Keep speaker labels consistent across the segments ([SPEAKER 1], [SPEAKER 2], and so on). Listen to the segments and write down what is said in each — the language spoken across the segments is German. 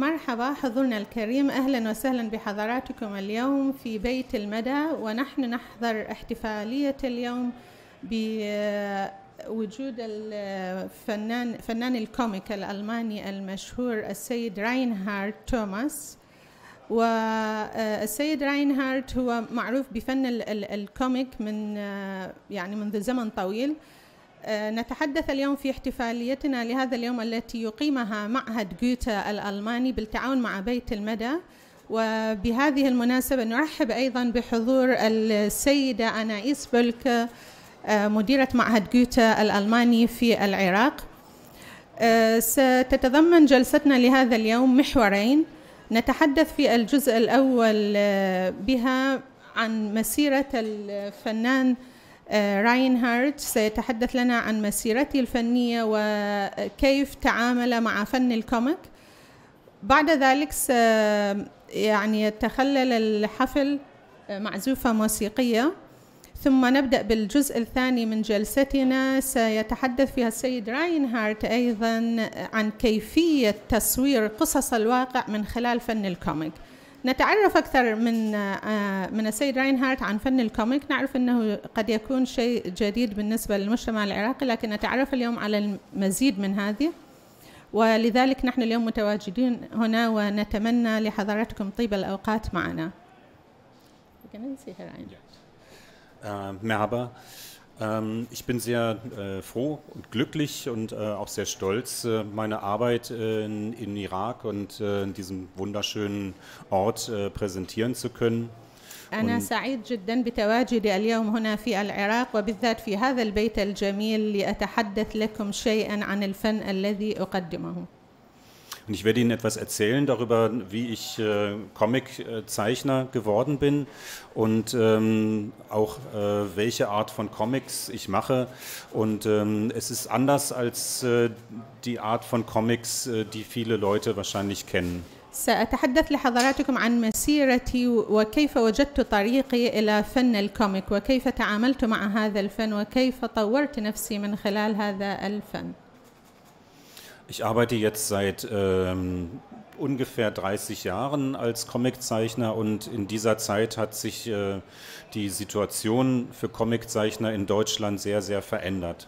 [SPEAKER 1] مرحبا حضورنا الكريم. أهلا وسهلا بحضراتكم اليوم في بيت المدى ونحن نحضر احتفالية اليوم بوجود الفنان فنان الكوميك الألماني المشهور السيد راينهارد توماس. والسيد راينهارد هو معروف بفن الكوميك من يعني منذ زمن طويل. نتحدث اليوم في احتفاليتنا لهذا اليوم التي يقيمها معهد جوتا الألماني بالتعاون مع بيت المدى. وبهذه المناسبة نرحب أيضا بحضور السيدة أنايس بولك مديرة معهد جوتا الألماني في العراق. ستتضمن جلستنا لهذا اليوم محورين. نتحدث في الجزء الأول بها عن مسيرة الفنان راينهارد سيتحدث لنا عن مسيرته الفنية وكيف تعامل مع فن الكوميك. بعد ذلك س يعني يتخلل الحفل معزوفة موسيقية. ثم نبدأ بالجزء الثاني من جلستنا. سيتحدث فيها السيد راينهارت أيضا عن كيفية تصوير قصص الواقع من خلال فن الكوميك. نتعرف أكثر من من السيد راينهارت عن فن الكوميك. نعرف أنه قد يكون شيء جديد بالنسبة للمجتمع العراقي لكن نتعرف اليوم على المزيد من هذه. ولذلك نحن اليوم متواجدين هنا ونتمنى لحضراتكم طيب الأوقات معنا.
[SPEAKER 2] Äh, Merhaba. Ähm, ich bin sehr äh, froh und glücklich und äh, auch sehr stolz, äh, meine Arbeit in, in, Irak und in diesem wunderschönen Ort präsentieren zu können.
[SPEAKER 1] أنا سعيد جدا بتواجدي اليوم هنا في العراق وبالذات في هذا البيت الجميل لأتحدث لكم شيئا عن الفن الذي أقدمه.
[SPEAKER 2] Und ich werde Ihnen etwas erzählen darüber, wie ich äh, Comiczeichner geworden bin und ähm, auch äh, welche Art von Comics ich mache. Und ähm, es ist anders als äh, die Art von Comics, die viele Leute wahrscheinlich kennen.
[SPEAKER 1] سأتحدث لحضراتكم عن مسيرتي وكيف وجدت طريقي إلى فن الكوميك وكيف تعاملت مع هذا الفن وكيف طورت نفسي من خلال هذا الفن.
[SPEAKER 2] Ich arbeite jetzt seit ähm, ungefähr 30 Jahren als Comiczeichner und in dieser Zeit hat sich äh, die Situation für Comiczeichner in Deutschland sehr, sehr verändert.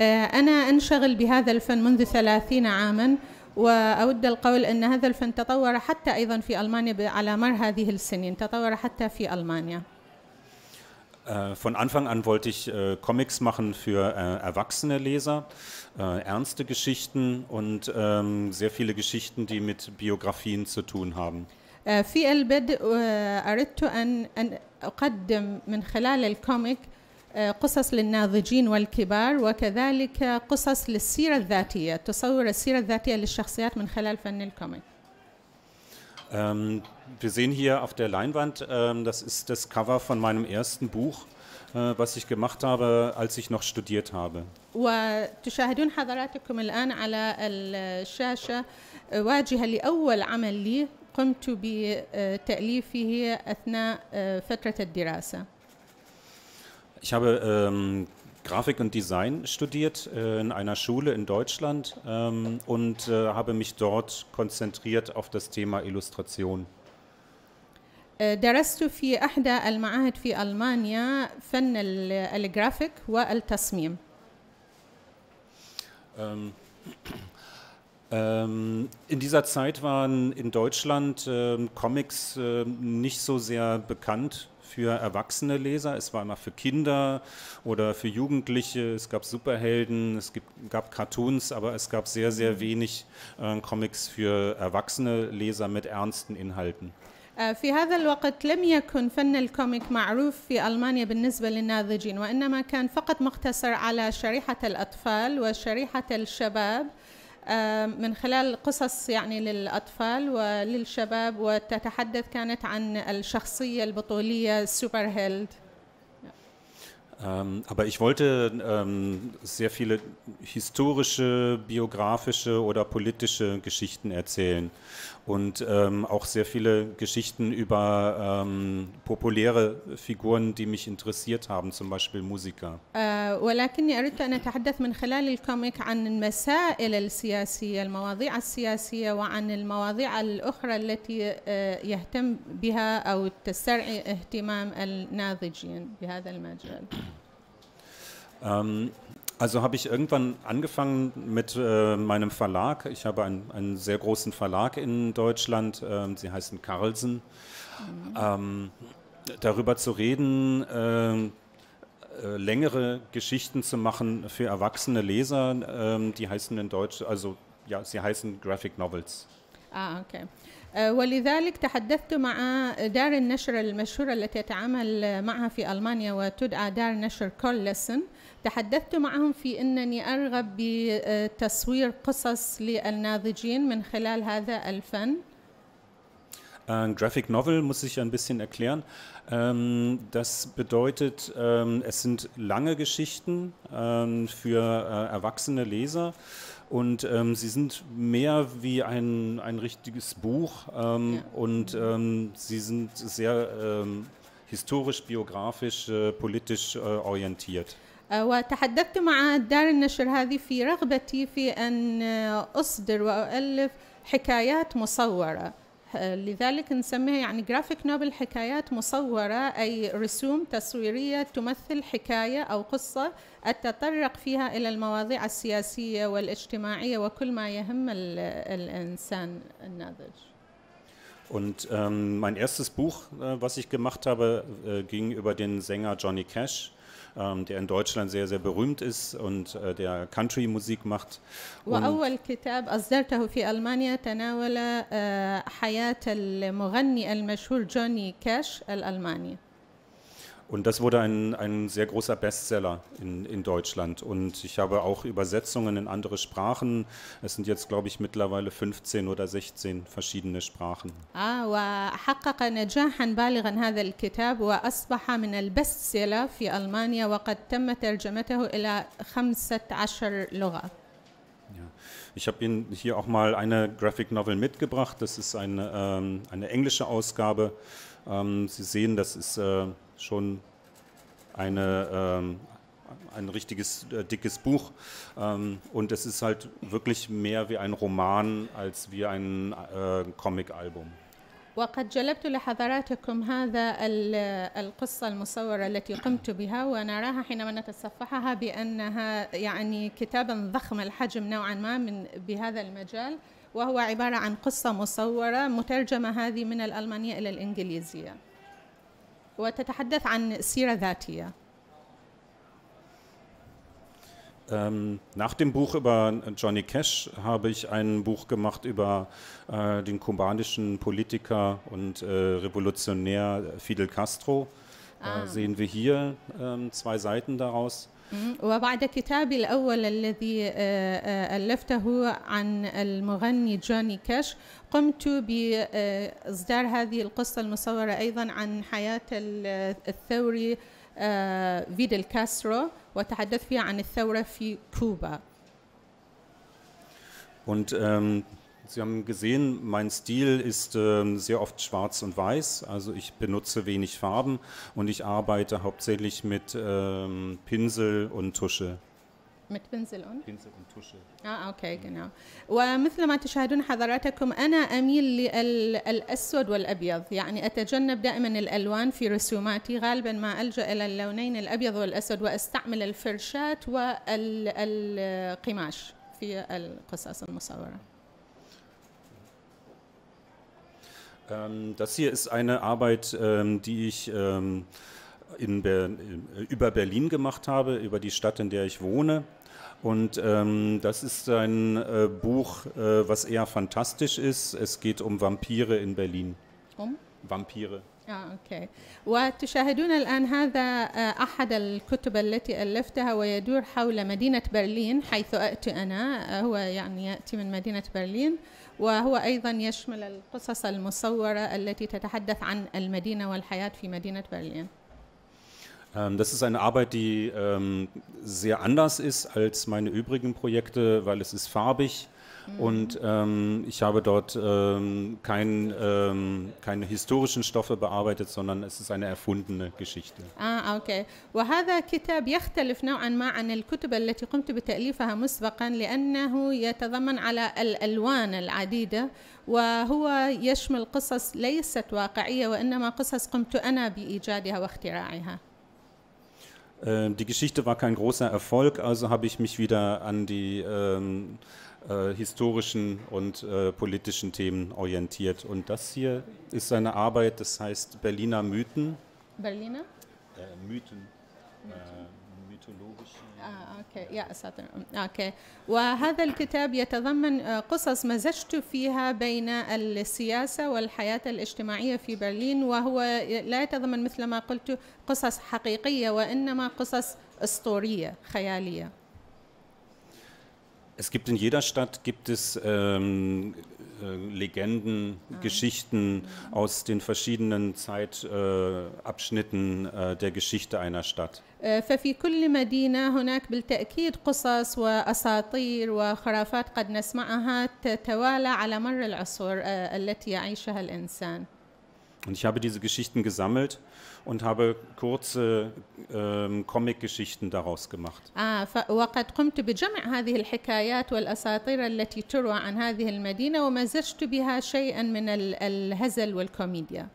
[SPEAKER 1] أنا أنشغل بهذا الفن منذ 30 عاما وأود القول أن هذا الفن تطور حتى أيضا في ألمانيا على مر هذه السنين تطور حتى في ألمانيا
[SPEAKER 2] Von Anfang an wollte ich äh, Comics machen für äh, erwachsene Leser, äh, ernste Geschichten und ähm, sehr viele Geschichten, die mit Biografien zu tun haben.
[SPEAKER 1] في البدء أردت أن أن أقدم من خلال الكوميك قصص للناضجين والكبار وكذلك قصص للسيرة الذاتية تصور السيرة الذاتية للشخصيات من خلال فن الكوميك
[SPEAKER 2] Ähm, wir sehen hier auf der Leinwand, ähm, das ist das Cover von meinem ersten Buch, äh, was ich gemacht habe, als ich noch studiert habe.
[SPEAKER 1] وتشاهدون حضراتكم الآن على الشاشة واجهة لأول عمل لي قمت بتأليفه أثناء فترة الدراسة.
[SPEAKER 2] Ich habe ähm, Grafik und Design studiert äh, in einer Schule in Deutschland ähm, und äh, habe mich dort konzentriert auf das Thema Illustration.
[SPEAKER 1] درست في أحدى المعاهد في ألمانيا فن الجرافيك والتصميم.
[SPEAKER 2] Ähm, ähm, in dieser Zeit waren in Deutschland ähm, Comics nicht so sehr bekannt für erwachsene Leser, es war immer für Kinder oder für Jugendliche, es gab Superhelden, es gibt, gab Cartoons, aber es gab sehr, sehr wenig äh, Comics für erwachsene Leser mit ernsten Inhalten.
[SPEAKER 1] في هذا الوقت لم يكن فن الكوميك معروف في ألمانيا بالنسبة للناضجين وإنما كان فقط مقتصر على شريحة الأطفال وشريحة الشباب من خلال قصص يعني للأطفال وللشباب وتتحدث كانت عن الشخصية البطولية سوبر هيلد.
[SPEAKER 2] Ähm, aber ich wollte ähm, sehr viele historische, biografische oder politische Geschichten erzählen. und ähm, auch sehr viele Geschichten über ähm, populäre Figuren, die mich interessiert haben, zum Beispiel Musiker.
[SPEAKER 1] آه، ولكني أردت أن أتحدث من خلال الكوميك عن المسائل السياسية المواضيع السياسية وعن المواضيع الأخرى التي آه، يهتم بها أو تسترعي اهتمام الناضجين بهذا المجال
[SPEAKER 2] Ähm, also habe ich irgendwann angefangen mit äh, meinem Verlag. Ich habe einen, einen sehr großen Verlag in Deutschland. Ähm, sie heißen Carlsen. Ähm, darüber zu reden, ähm, äh, längere Geschichten zu machen für erwachsene Leser. ähm, die heißen in Deutsch, also ja, sie heißen Graphic Novels.
[SPEAKER 1] آه أوكي آه، ولذلك تحدثت مع دار النشر المشهورة التي أتعامل معها في ألمانيا وتدعى دار نشر كولسن تحدثت معهم في أنني أرغب بتصوير قصص للناضجين من خلال هذا الفن
[SPEAKER 2] Ein Graphic Novel muss ich ein bisschen erklären. Ähm, das bedeutet, ähm, es sind lange Geschichten ähm, für äh, erwachsene Leser und ähm, sie sind mehr wie ein, ein richtiges Buch ähm,
[SPEAKER 1] Ja.
[SPEAKER 2] und ähm, sie sind sehr ähm, historisch, biografisch, äh, politisch äh, orientiert.
[SPEAKER 1] آه، وتحدثت مع دار النشر هذه في رغبتي في أن آه، أصدر وأؤلف حكايات مصورة. آه، لذلك نسميها يعني جرافيك نوبل حكايات مصورة أي رسوم تصويرية تمثل حكاية أو قصة أتطرق فيها إلى المواضيع السياسية والاجتماعية وكل ما يهم ال- الإنسان الناضج.
[SPEAKER 2] Und ähm, mein erstes Buch, äh, was ich gemacht habe, äh, ging über den Sänger Johnny Cash, ähm, der in Deutschland sehr, sehr berühmt ist und äh, der Country-Musik macht. Und,
[SPEAKER 1] وأول كتاب أصدرته في ألمانيا تناول آه، حياة المغني المشهور جوني كاش الألماني
[SPEAKER 2] und das wurde ein, ein sehr großer Bestseller in, in Deutschland. Und ich habe auch Übersetzungen in andere Sprachen. Es sind jetzt, glaube ich, mittlerweile 15 oder 16 verschiedene Sprachen.
[SPEAKER 1] آه وحقق نجاحا بالغا هذا الكتاب وأصبح من البست سيلر في ألمانيا وقد تم ترجمته إلى خمسة عشر لغة
[SPEAKER 2] Ja. Ich habe Ihnen hier auch mal eine Graphic Novel mitgebracht. Das ist eine, ähm, eine englische Ausgabe. Ähm, Sie sehen, das ist äh, schon eine, ähm, ein richtiges äh, dickes Buch. Ähm, und es ist halt wirklich mehr wie ein Roman als wie ein äh, Comic-Album.
[SPEAKER 1] وقد جلبت لحضراتكم هذا ال- القصة المصورة التي قمت بها ونراها حينما نتصفحها بأنها يعني كتابا ضخم الحجم نوعا ما من بهذا المجال وهو عبارة عن قصة مصورة مترجمة هذه من الألمانية إلى الإنجليزية وتتحدث عن سيرة ذاتية
[SPEAKER 2] Ähm, nach dem Buch über Johnny Cash habe ich ein Buch gemacht über äh, den kubanischen Politiker und äh, Revolutionär Fidel Castro. Da sehen wir hier ähm, zwei Seiten daraus.
[SPEAKER 1] مم. وبعد كتابي الأول الذي آه، آه، ألفته عن المغني جوني كاش قمت بإصدار هذه القصة المصورة أيضا عن حياة ال- الثوري آه، فيدل كاسترو وتحدث فيها عن الثورة في كوبا
[SPEAKER 2] Und ähm, Sie haben gesehen, mein Stil ist ähm, sehr oft schwarz und weiß. Also ich benutze wenig Farben und ich arbeite hauptsächlich mit ähm, Pinsel und Tusche.
[SPEAKER 1] Mit بنزل on
[SPEAKER 2] Pinsel und Tusche.
[SPEAKER 1] آه أوكي genau. ومثل ما تشاهدون حضراتكم أنا أميل للأسود والأبيض. يعني أتجنب دائما الألوان في رسوماتي. غالبا ما ألجأ إلى اللونين الأبيض والأسود وأستعمل الفرشات والقماش في القصص المصورة.
[SPEAKER 2] Ähm, das hier ist eine Arbeit, ähm, die ich ähm, in Ber über Berlin gemacht habe, über die Stadt, in der ich wohne. Und ähm, das ist ein äh, Buch, äh, was eher fantastisch ist. Es geht um Vampire in Berlin.
[SPEAKER 1] هم
[SPEAKER 2] Vampire.
[SPEAKER 1] آه، أوكي وتشاهدون الآن هذا آه، أحد الكتب التي ألفتها ويدور حول مدينة برلين حيث أتي أنا آه، هو يعني يأتي من مدينة برلين وهو أيضا يشمل القصص المصورة التي تتحدث عن المدينة والحياة في مدينة برلين
[SPEAKER 2] das ist eine Arbeit, die ähm, sehr anders ist als meine übrigen Projekte, weil es ist farbig und ähm, ich habe dort ähm, kein, ähm, keine historischen Stoffe bearbeitet, sondern es ist eine erfundene Geschichte.
[SPEAKER 1] آه أوكي وهذا كتاب يختلف نوعا ما عن الكتب التي قمت بتأليفها مسبقا لأنه يتضمن على الألوان العديدة وهو يشمل قصص ليست واقعية وإنما قصص قمت أنا بإيجادها واختراعها
[SPEAKER 2] Ähm, die Geschichte war kein großer Erfolg, also habe ich mich wieder an die ähm, äh, historischen und äh, politischen Themen orientiert. Und das hier ist seine Arbeit, das heißt Berliner Mythen.
[SPEAKER 1] Berliner?
[SPEAKER 2] Äh, Mythen. Mythen. mythologische
[SPEAKER 1] آه أوكي. يا أساطير. أوكي. وهذا الكتاب يتضمن آه، قصص مزجت فيها بين السياسة والحياة الاجتماعية في برلين وهو لا يتضمن مثل ما قلت قصص حقيقية وإنما قصص أسطورية خيالية.
[SPEAKER 2] Es gibt in jeder Stadt gibt es ähm, äh, Legenden, Geschichten aus den verschiedenen Zeitabschnitten äh, Abschnitten, äh, der Geschichte einer Stadt.
[SPEAKER 1] آه، ففي كل مدينة هناك بالتأكيد قصص وأساطير وخرافات قد نسمعها تتوالى على مر العصور آه، التي يعيشها الإنسان
[SPEAKER 2] Und ich habe diese Geschichten gesammelt und habe kurze ähm, Comic-Geschichten daraus gemacht.
[SPEAKER 1] ف وقد قمت بجمع هذه الحكايات والأساطير التي تروى عن هذه المدينة ومزجت بها شيئا من ال- الهزل والكوميديا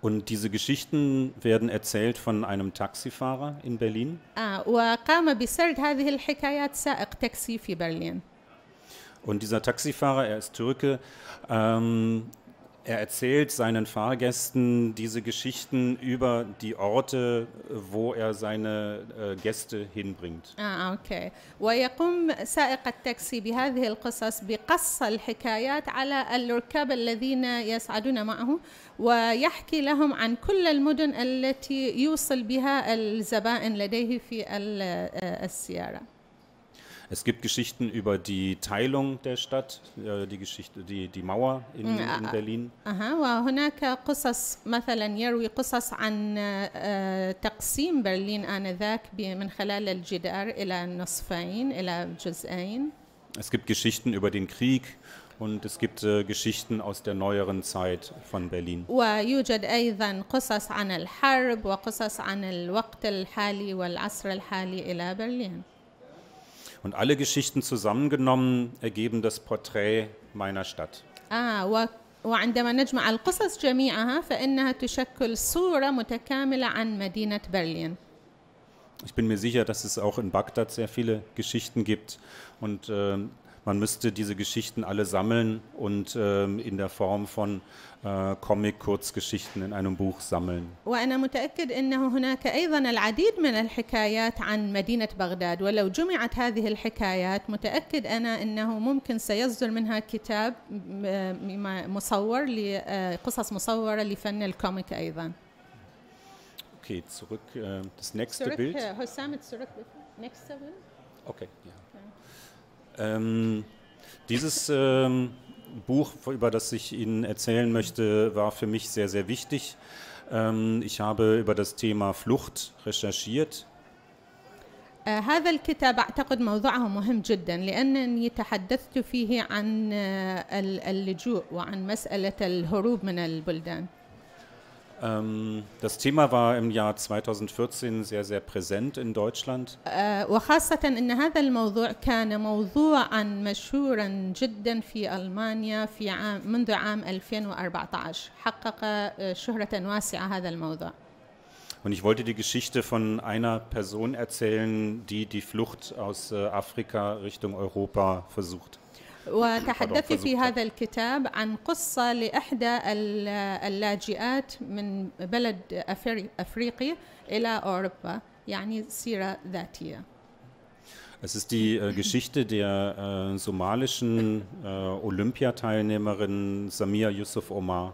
[SPEAKER 2] Und diese Geschichten werden erzählt von einem Taxifahrer in Berlin.
[SPEAKER 1] آه وقام بسرد هذه الحكايات سائق تاكسي في برلين
[SPEAKER 2] Und dieser Taxifahrer, er ist Türke, ähm, er erzählt seinen Fahrgästen diese Geschichten über die Orte, wo er seine äh, Gäste hinbringt.
[SPEAKER 1] آه أوكي ويقوم سائق التاكسي بهذه القصص بقص الحكايات على الركاب الذين يصعدون معه ويحكي لهم عن كل المدن التي يوصل بها الزبائن لديه في ال- آه، السيارة
[SPEAKER 2] Es gibt Geschichten über die Teilung der Stadt, äh, die Geschichte, die, die Mauer in, in Berlin.
[SPEAKER 1] أها وهناك قصص مثلا يروي قصص عن آه، تقسيم برلين آنذاك ب- من خلال الجدار إلى نصفين إلى جزئين
[SPEAKER 2] Es gibt Geschichten über den Krieg und es gibt äh, Geschichten aus der neueren Zeit von Berlin.
[SPEAKER 1] ويوجد أيضا قصص عن الحرب وقصص عن الوقت الحالي والعصر الحالي إلى برلين
[SPEAKER 2] Und alle Geschichten zusammengenommen ergeben das Porträt meiner Stadt.
[SPEAKER 1] آه و وعندما نجمع القصص جميعها فإنها تشكل صورة متكاملة عن مدينة برلين
[SPEAKER 2] Ich bin mir sicher, dass es auch in Bagdad sehr viele Geschichten gibt und ähm, man müsste diese Geschichten alle sammeln und ähm, in der Form von äh, Comic-Kurzgeschichten in einem Buch sammeln.
[SPEAKER 1] وأنا متأكد أنه هناك أيضا العديد من الحكايات عن مدينة بغداد ولو جمعت هذه الحكايات متأكد أنا أنه ممكن سيصدر منها كتاب م- م- مصور لقصص مصورة لفن الكوميك أيضا
[SPEAKER 2] Okay, zurück, äh, das nächste Bild.
[SPEAKER 1] حسام zurück Next bill.
[SPEAKER 2] Okay, ja. Ähm, dieses ähm, Buch, über das ich Ihnen erzählen möchte, war für mich sehr, sehr wichtig. Ähm, ich habe über das Thema Flucht recherchiert.
[SPEAKER 1] آه، هذا الكتاب أعتقد موضوعه مهم جدا لأنني تحدثت فيه عن آه، ال- اللجوء وعن مسألة الهروب من البلدان
[SPEAKER 2] Ähm, das Thema war im Jahr 2014 sehr, sehr präsent in Deutschland.
[SPEAKER 1] آه، وخاصة أن هذا الموضوع كان موضوعا مشهورا جدا في ألمانيا في عام منذ عام 2014 حقق آه، شهرة واسعة هذا الموضوع
[SPEAKER 2] Und ich wollte die Geschichte von einer Person erzählen, die die Flucht aus äh, Afrika Richtung Europa versucht.
[SPEAKER 1] وتحدثت في. هذا الكتاب عن قصة لإحدى ال- اللاجئات من بلد أفري- أفريقي إلى أوروبا يعني سيرة ذاتية
[SPEAKER 2] Es ist die äh, Geschichte der äh, somalischen äh, Olympiateilnehmerin Samia Yusuf Omar.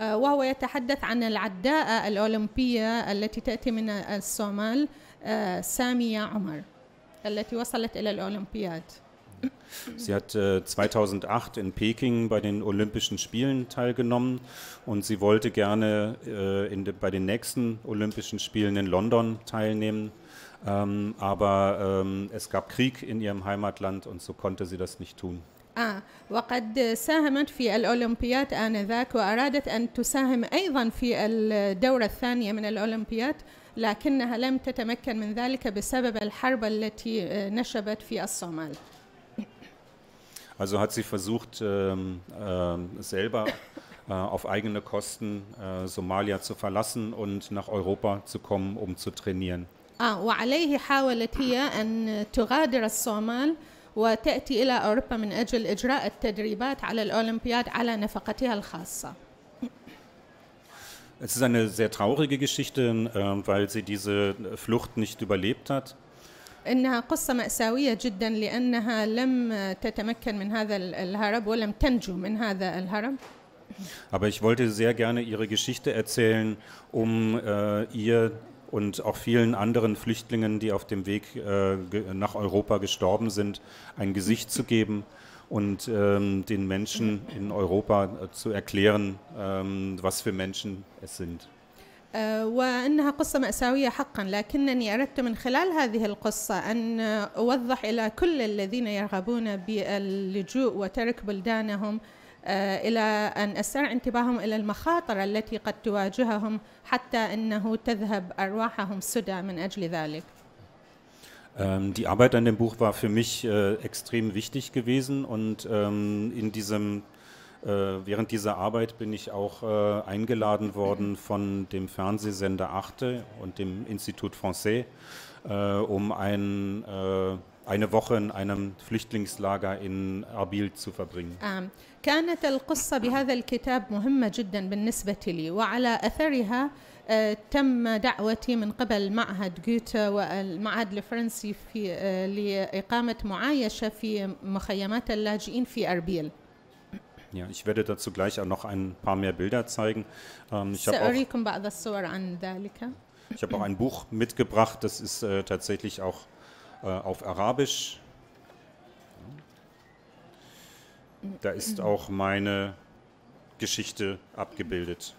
[SPEAKER 1] آه، وهو يتحدث عن العداءة الأولمبية التي تأتي من الصومال آه، سامية عمر التي وصلت إلى الأولمبياد
[SPEAKER 2] Sie hat äh, 2008 in Peking bei den Olympischen Spielen teilgenommen und sie wollte gerne äh, de, bei den nächsten Olympischen Spielen in London teilnehmen. Ähm, aber ähm, es gab Krieg in ihrem Heimatland und so konnte sie das nicht tun.
[SPEAKER 1] آه وقد ساهمت في الأولمبياد آنذاك وأرادت أن تساهم أيضا في الدورة الثانية من الأولمبياد لكنها لم تتمكن من ذلك بسبب الحرب التي نشبت في الصومال.
[SPEAKER 2] Also hat sie versucht, ähm, äh, selber äh, auf eigene Kosten äh, Somalia zu verlassen und nach Europa zu kommen, um zu trainieren.
[SPEAKER 1] آه وعليه حاولت هي أن تغادر الصومال وتأتي إلى أوروبا من أجل إجراء التدريبات على الأولمبياد على نفقتها الخاصة.
[SPEAKER 2] Es ist eine sehr traurige Geschichte, äh, weil sie diese Flucht nicht überlebt hat.
[SPEAKER 1] إنها قصة مأساوية جدا لأنها لم تتمكن من هذا الهرب ولم تنجو من هذا الهرب.
[SPEAKER 2] Aber ich wollte sehr gerne ihre Geschichte erzählen, um äh, ihr und auch vielen anderen Flüchtlingen, die auf dem Weg äh, nach Europa gestorben sind, ein Gesicht zu geben und ähm, den Menschen in Europa äh, zu erklären, ähm, was für Menschen es sind.
[SPEAKER 1] وأنها قصة مأساوية حقا لكنني أردت من خلال هذه القصة أن أوضح إلى كل الذين يرغبون باللجوء وترك بلدانهم إلى أن استرع انتباههم إلى المخاطر التي قد تواجههم حتى أنه تذهب أرواحهم سدى من أجل ذلك.
[SPEAKER 2] Die Arbeit an dem Buch war für mich äh, extrem wichtig gewesen und ähm, in diesem während dieser Arbeit bin ich auch äh, eingeladen worden von dem Fernsehsender Arte und dem Institut Français, äh, um ein, eine Woche in einem Flüchtlingslager in Erbil zu verbringen.
[SPEAKER 1] كانت القصة بهذا الكتاب مهمة جدا بالنسبة لي وعلى أثرها تم دعوتي من قبل معهد جوتا والمعهد الفرنسي في لإقامة معايشة في مخيمات اللاجئين في أربيل.
[SPEAKER 2] Ja, ich werde dazu gleich auch noch ein paar mehr Bilder zeigen. Ähm, ich habe auch, hab auch, ein Buch mitgebracht, das ist äh, tatsächlich auch äh, auf Arabisch. Da ist auch meine Geschichte abgebildet.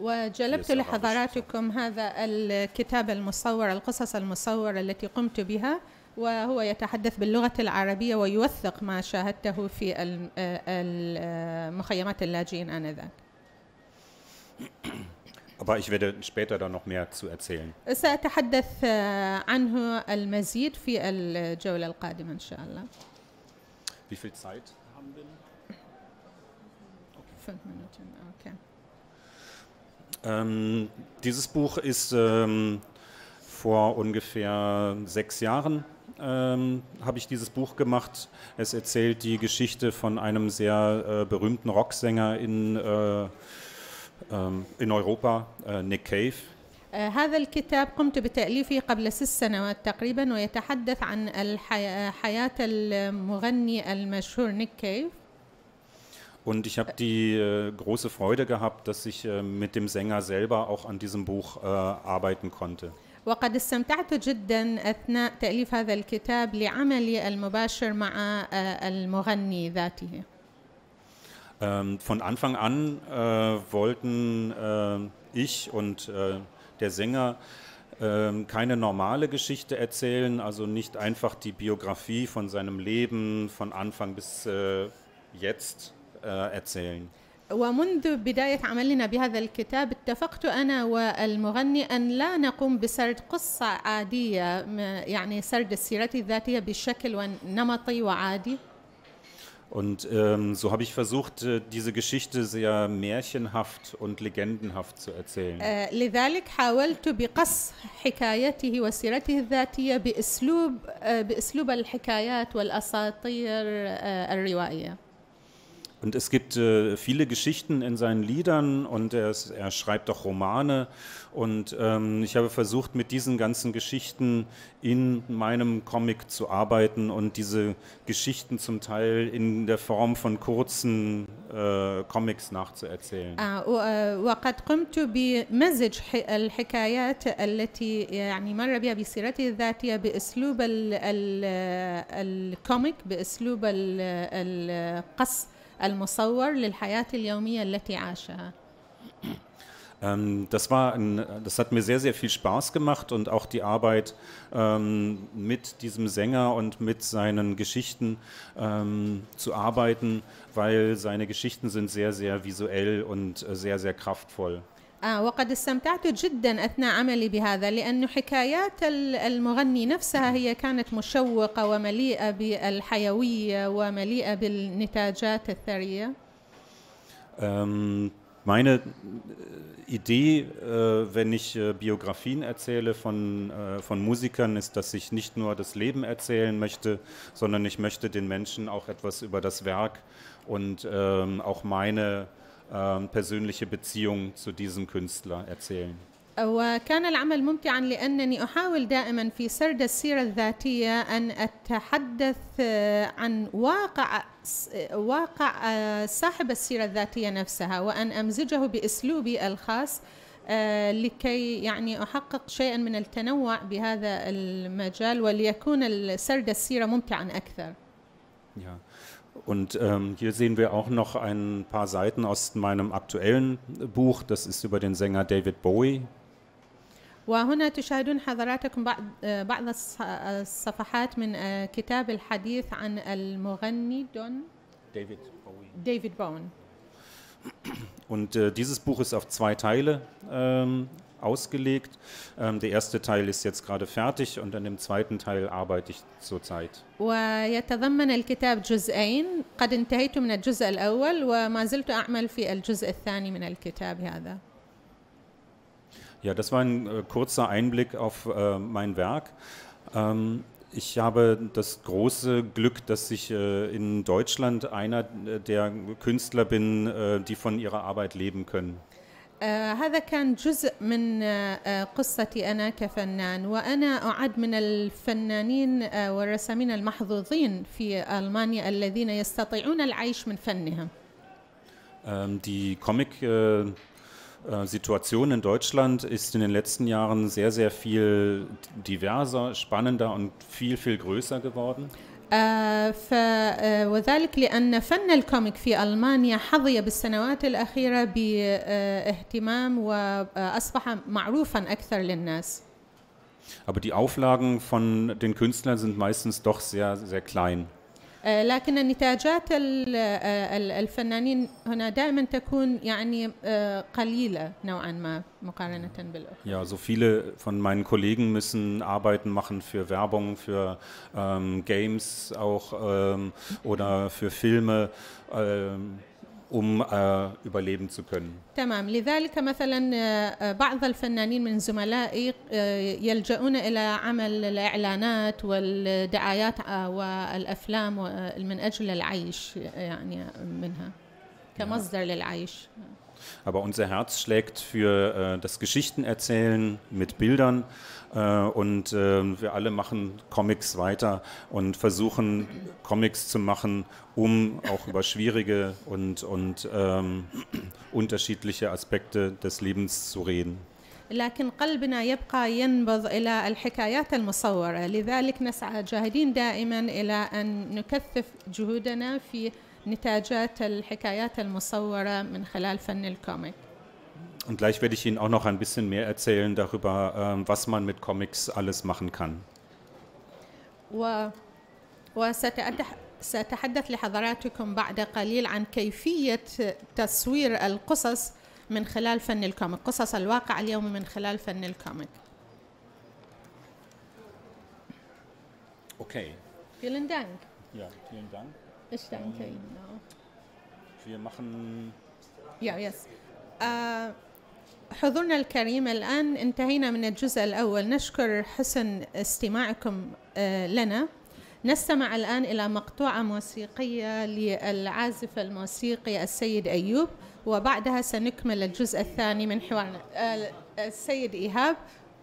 [SPEAKER 1] وجلبت لحضراتكم هذا الكتاب المصور القصص المصورة التي قمت بها وهو يتحدث باللغة العربية ويوثق ما شاهدته في المخيمات اللاجئين آنذاك.
[SPEAKER 2] Aber ich werde später dann noch mehr zu erzählen.
[SPEAKER 1] سأتحدث عنه المزيد في الجولة القادمة إن شاء الله.
[SPEAKER 2] Wie viel Zeit haben wir?
[SPEAKER 1] Fünf Minuten, okay.
[SPEAKER 2] Ähm, dieses Buch ist ähm, vor ungefähr sechs Jahren ähm, habe ich dieses Buch gemacht. Es erzählt die Geschichte von einem sehr äh, berühmten Rocksänger in, äh, ähm, in Europa, äh, Nick Cave.
[SPEAKER 1] هذا الكتاب قمت بتأليفه قبل ست سنوات تقريبا ويتحدث عن حياة المغني المشهور نيك كيف
[SPEAKER 2] Und ich habe die äh, große Freude gehabt, dass ich äh, mit dem Sänger selber auch an diesem Buch äh, arbeiten konnte.
[SPEAKER 1] وقد استمتعت جدا اثناء تاليف هذا الكتاب لعملي المباشر مع المغني ذاته.
[SPEAKER 2] Von Anfang an äh, wollten äh, ich und äh, der Sänger keine normale Geschichte erzählen, also nicht einfach die Biografie von seinem Leben von Anfang bis jetzt erzählen.
[SPEAKER 1] ومنذ بداية عملنا بهذا الكتاب اتفقت أنا والمغني أن لا نقوم بسرد قصة عادية يعني سرد السيرة الذاتية بشكل نمطي وعادي
[SPEAKER 2] Und ähm, so habe ich versucht, äh, diese Geschichte sehr märchenhaft und legendenhaft zu erzählen.
[SPEAKER 1] لذلك حاولت بقص حكايته وسيرته الذاتية بأسلوب بأسلوب الحكايات والأساطير الروائية.
[SPEAKER 2] Und es gibt äh, viele Geschichten in seinen Liedern und er, ist, er schreibt auch Romane. Und ähm, ich habe versucht, mit diesen ganzen Geschichten in meinem Comic zu arbeiten und diese Geschichten zum Teil in der Form von kurzen äh, Comics nachzuerzählen.
[SPEAKER 1] آه، و- آه، وقد قمت بمزج ح- الحكايات التي يعني مر بها بسيرته الذاتية بأسلوب ال- ال- الكوميك بأسلوب ال- القص المصور للحياة اليومية التي عاشها
[SPEAKER 2] Ähm, das, war ein, das hat mir sehr, sehr viel Spaß gemacht und auch die Arbeit ähm, mit diesem Sänger und mit seinen Geschichten ähm, zu arbeiten, weil seine Geschichten sind sehr, sehr visuell und äh, sehr, sehr kraftvoll.
[SPEAKER 1] آه وقد استمتعت جدا اثناء عملي بهذا لانه حكايات ال- المغني نفسها هي كانت مشوقه ومليئه بالحيويه ومليئه بالنتاجات الثريه
[SPEAKER 2] Ähm, meine äh, Idee, äh, wenn ich äh, Biografien erzähle von, äh, von Musikern, ist, dass ich nicht nur das Leben erzählen möchte, sondern ich möchte den Menschen auch etwas über das Werk und ähm, auch meine ähm, persönliche Beziehung zu diesem Künstler erzählen.
[SPEAKER 1] وكان العمل ممتعا لأنني أحاول دائما في سرد السيرة الذاتية أن أتحدث آه، عن واقع واقع آه، صاحب السيرة الذاتية نفسها وأن أمزجه بأسلوبي الخاص آه، لكي يعني أحقق شيئا من التنوع بهذا المجال وليكون سرد السيرة ممتعا أكثر.
[SPEAKER 2] Ja. Und ähm, hier sehen wir auch noch ein paar Seiten aus meinem aktuellen Buch. Das ist über den Sänger David Bowie.
[SPEAKER 1] وهنا تشاهدون حضراتكم بعض آه، بعض الص- الصفحات من آه، كتاب الحديث عن المغني دون
[SPEAKER 2] David Bowie.
[SPEAKER 1] ديفيد بون.
[SPEAKER 2] Und äh, dieses Buch ist auf zwei Teile ähm, ausgelegt. Ähm, der erste Teil ist jetzt gerade fertig und an dem zweiten Teil arbeite ich zurzeit.
[SPEAKER 1] ويتضمن الكتاب جزئين قد انتهيت من الجزء الأول وما زلت أعمل في الجزء الثاني من الكتاب هذا
[SPEAKER 2] Ja, das war ein äh, kurzer Einblick auf äh, mein Werk. Ähm, ich habe das große Glück, dass ich äh, in Deutschland einer äh, der Künstler bin, äh, die von ihrer Arbeit leben können.
[SPEAKER 1] آه هذا كان جزء من آه آه، قصتي أنا كفنان وأنا أعد من الفنانين آه والرسامين المحظوظين في ألمانيا الذين يستطيعون العيش من فنهم
[SPEAKER 2] Ähm, die Comic-Situation in Deutschland ist in den letzten Jahren sehr, sehr viel diverser, spannender und viel, viel größer geworden.
[SPEAKER 1] آه، ف آه، وذلك لأن فن الكوميك في ألمانيا حظي بالسنوات الأخيرة باهتمام وأصبح معروفا أكثر للناس
[SPEAKER 2] Aber die Auflagen von den Künstlern sind meistens doch sehr, sehr klein.
[SPEAKER 1] آه، لكن نتاجات ال- آه، ال- الفنانين هنا دائما تكون يعني آه، قليلة نوعا ما مقارنة بالأخرى
[SPEAKER 2] Ja, so viele von meinen Kollegen müssen Arbeiten machen für Werbung, für ähm, Games auch ähm, oder für Filme, ähm, um äh, überleben zu können.
[SPEAKER 1] تمام لذلك مثلا آه، بعض الفنانين من زملائي آه، يلجؤون إلى عمل الإعلانات والدعايات آه، والأفلام آه، من أجل العيش يعني منها كمصدر للعيش
[SPEAKER 2] Aber unser Herz schlägt für äh, das Geschichtenerzählen mit Bildern äh, und äh, wir alle machen Comics weiter und versuchen Comics zu machen, um auch über schwierige und, und ähm, unterschiedliche Aspekte des Lebens zu reden.
[SPEAKER 1] لكن قلبنا يبقى ينبض إلى الحكايات المصورة لذلك نسعى جاهدين دائما إلى أن نكثف جهودنا في نتاجات الحكايات المصورة من خلال فن الكوميك
[SPEAKER 2] Und gleich werde ich Ihnen auch noch ein bisschen mehr erzählen darüber, ähm, was man mit Comics alles machen kann.
[SPEAKER 1] و وسأتح- سأتحدث لحضراتكم بعد قليل عن كيفية تصوير القصص من خلال فن الكوميك قصص الواقع اليومي من خلال فن الكوميك
[SPEAKER 2] Okay.
[SPEAKER 1] vielen Dank
[SPEAKER 2] Ja, vielen Dank.
[SPEAKER 1] ich danke Ihnen auch.
[SPEAKER 2] Wir machen
[SPEAKER 1] يا يس آه، حضورنا الكريم الآن انتهينا من الجزء الأول نشكر حسن استماعكم آه، لنا نستمع الآن إلى مقطوعة موسيقية للعازف الموسيقي السيد أيوب وبعدها سنكمل الجزء الثاني من حوارنا آه، السيد إيهاب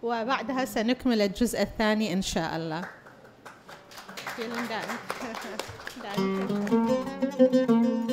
[SPEAKER 1] وبعدها سنكمل الجزء الثاني إن شاء الله Vielen Dank. Danke.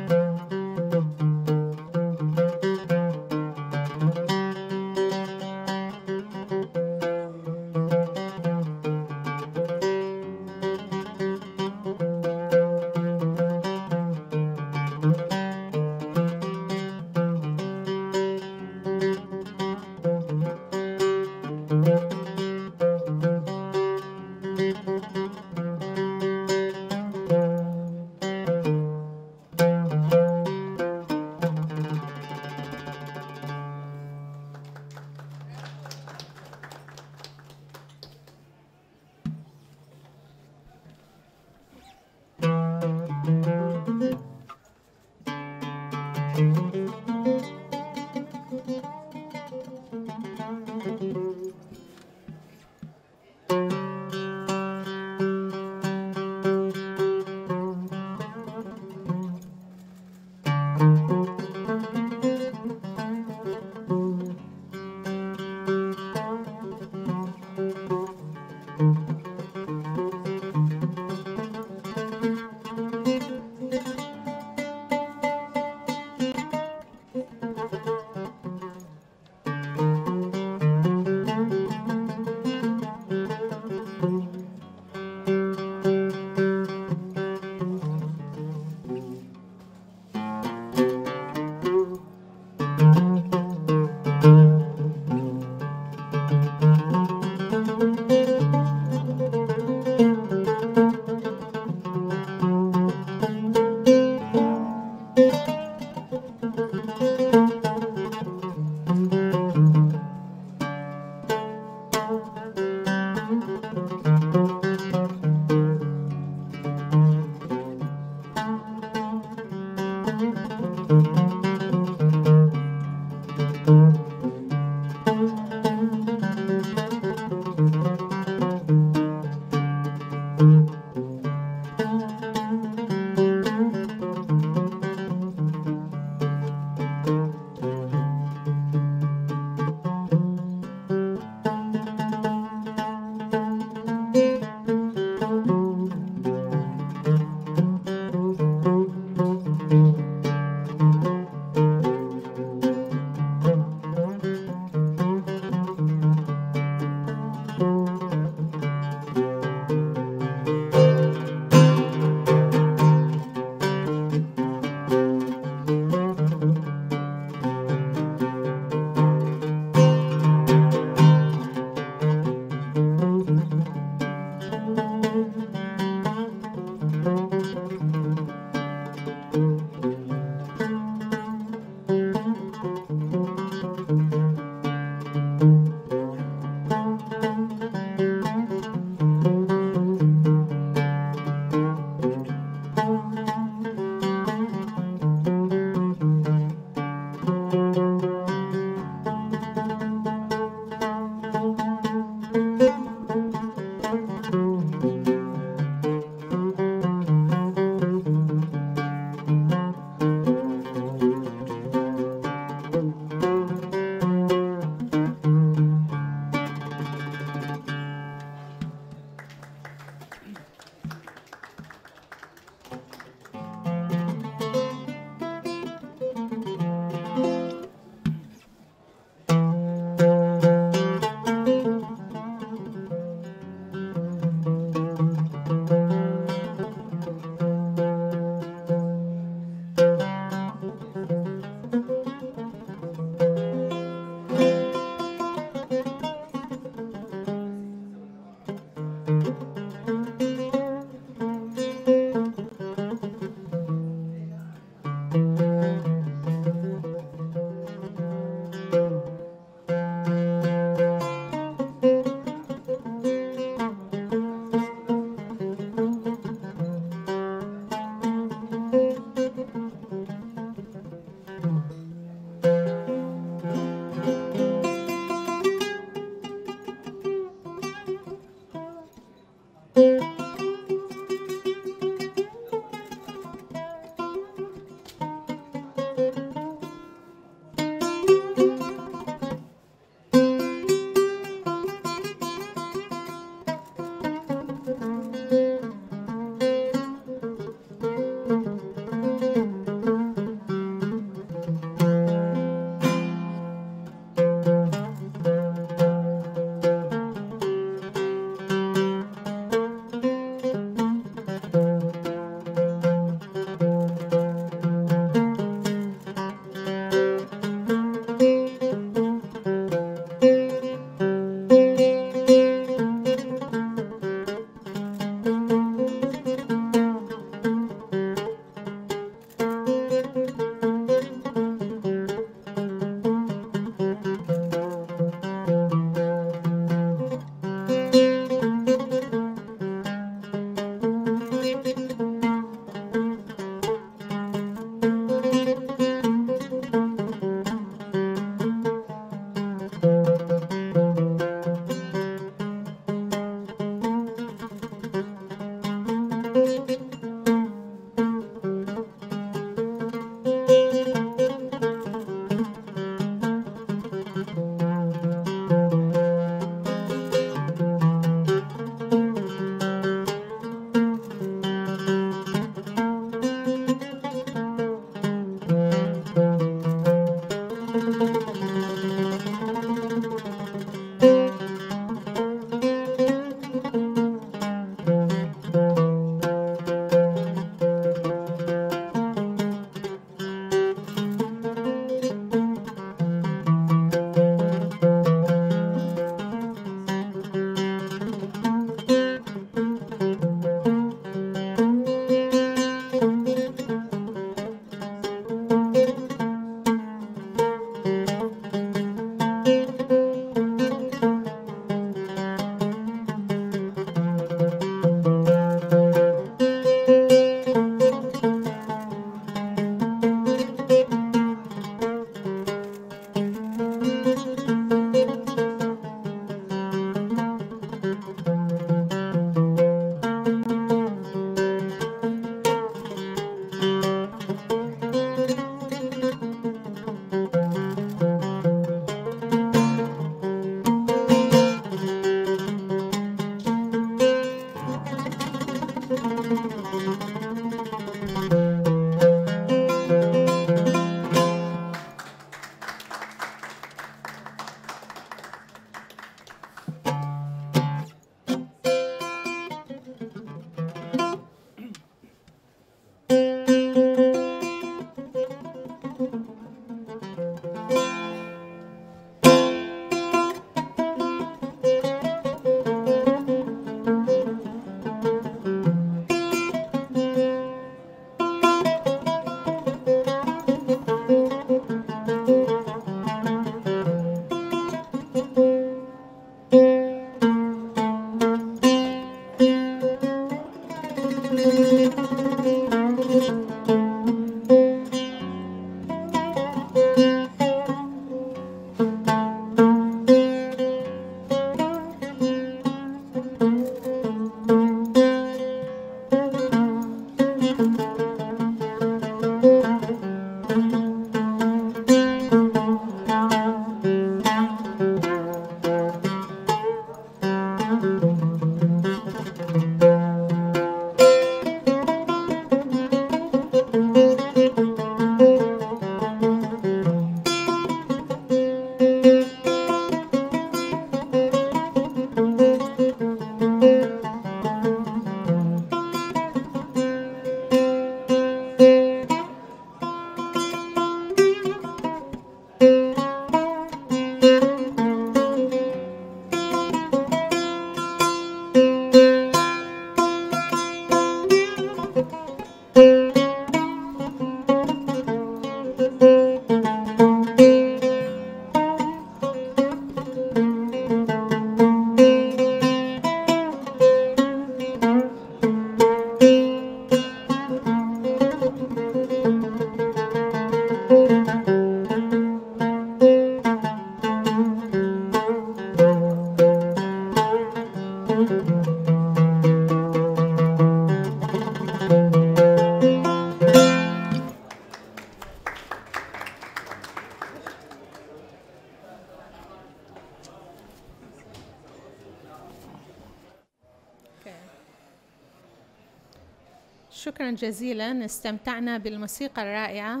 [SPEAKER 1] استمتعنا بالموسيقى الرائعة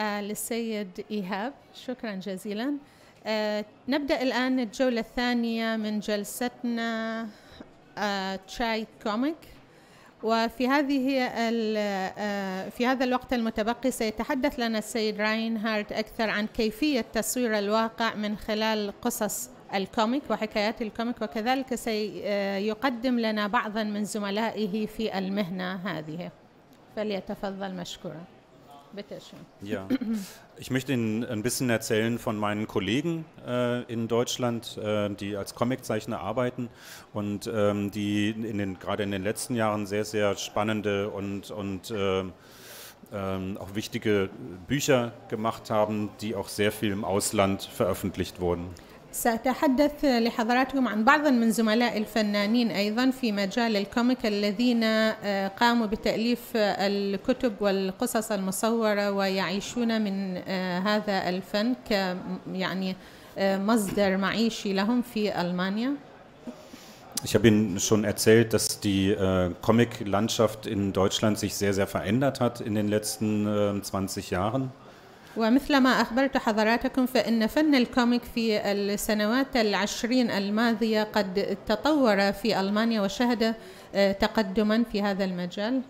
[SPEAKER 1] آه، للسيد إيهاب. شكرا جزيلا. آه، نبدأ الآن الجولة الثانية من جلستنا آه، تشاي كوميك وفي هذه آه، في هذا الوقت المتبقي سيتحدث لنا السيد راين هارت أكثر عن كيفية تصوير الواقع من خلال قصص الكوميك وحكايات الكوميك وكذلك سيقدم لنا بعضا من زملائه في المهنة هذه. فليتفضل مشكورا Bitte schön.
[SPEAKER 2] Ja, ich möchte Ihnen ein bisschen erzählen von meinen Kollegen äh, in Deutschland, äh, die als Comiczeichner arbeiten und ähm, die in den, gerade in den letzten Jahren sehr, sehr spannende und, und äh, ähm, auch wichtige Bücher gemacht haben, die auch sehr viel im Ausland veröffentlicht wurden.
[SPEAKER 1] سأتحدث لحضراتكم عن بعض من زملاء الفنانين أيضا في مجال الكوميك الذين آه، قاموا بتأليف الكتب والقصص المصورة ويعيشون من آه، هذا الفن ك يعني آه، مصدر معيشي لهم في ألمانيا
[SPEAKER 2] Ich habe Ihnen schon erzählt, dass die äh, Comic-Landschaft in Deutschland sich sehr, sehr verändert hat in den letzten äh, 20 Jahren.
[SPEAKER 1] ومثل ما أخبرت حضراتكم فإن فن الكوميك في السنوات العشرين الماضية قد تطور في ألمانيا وشهد آه، تقدما في هذا المجال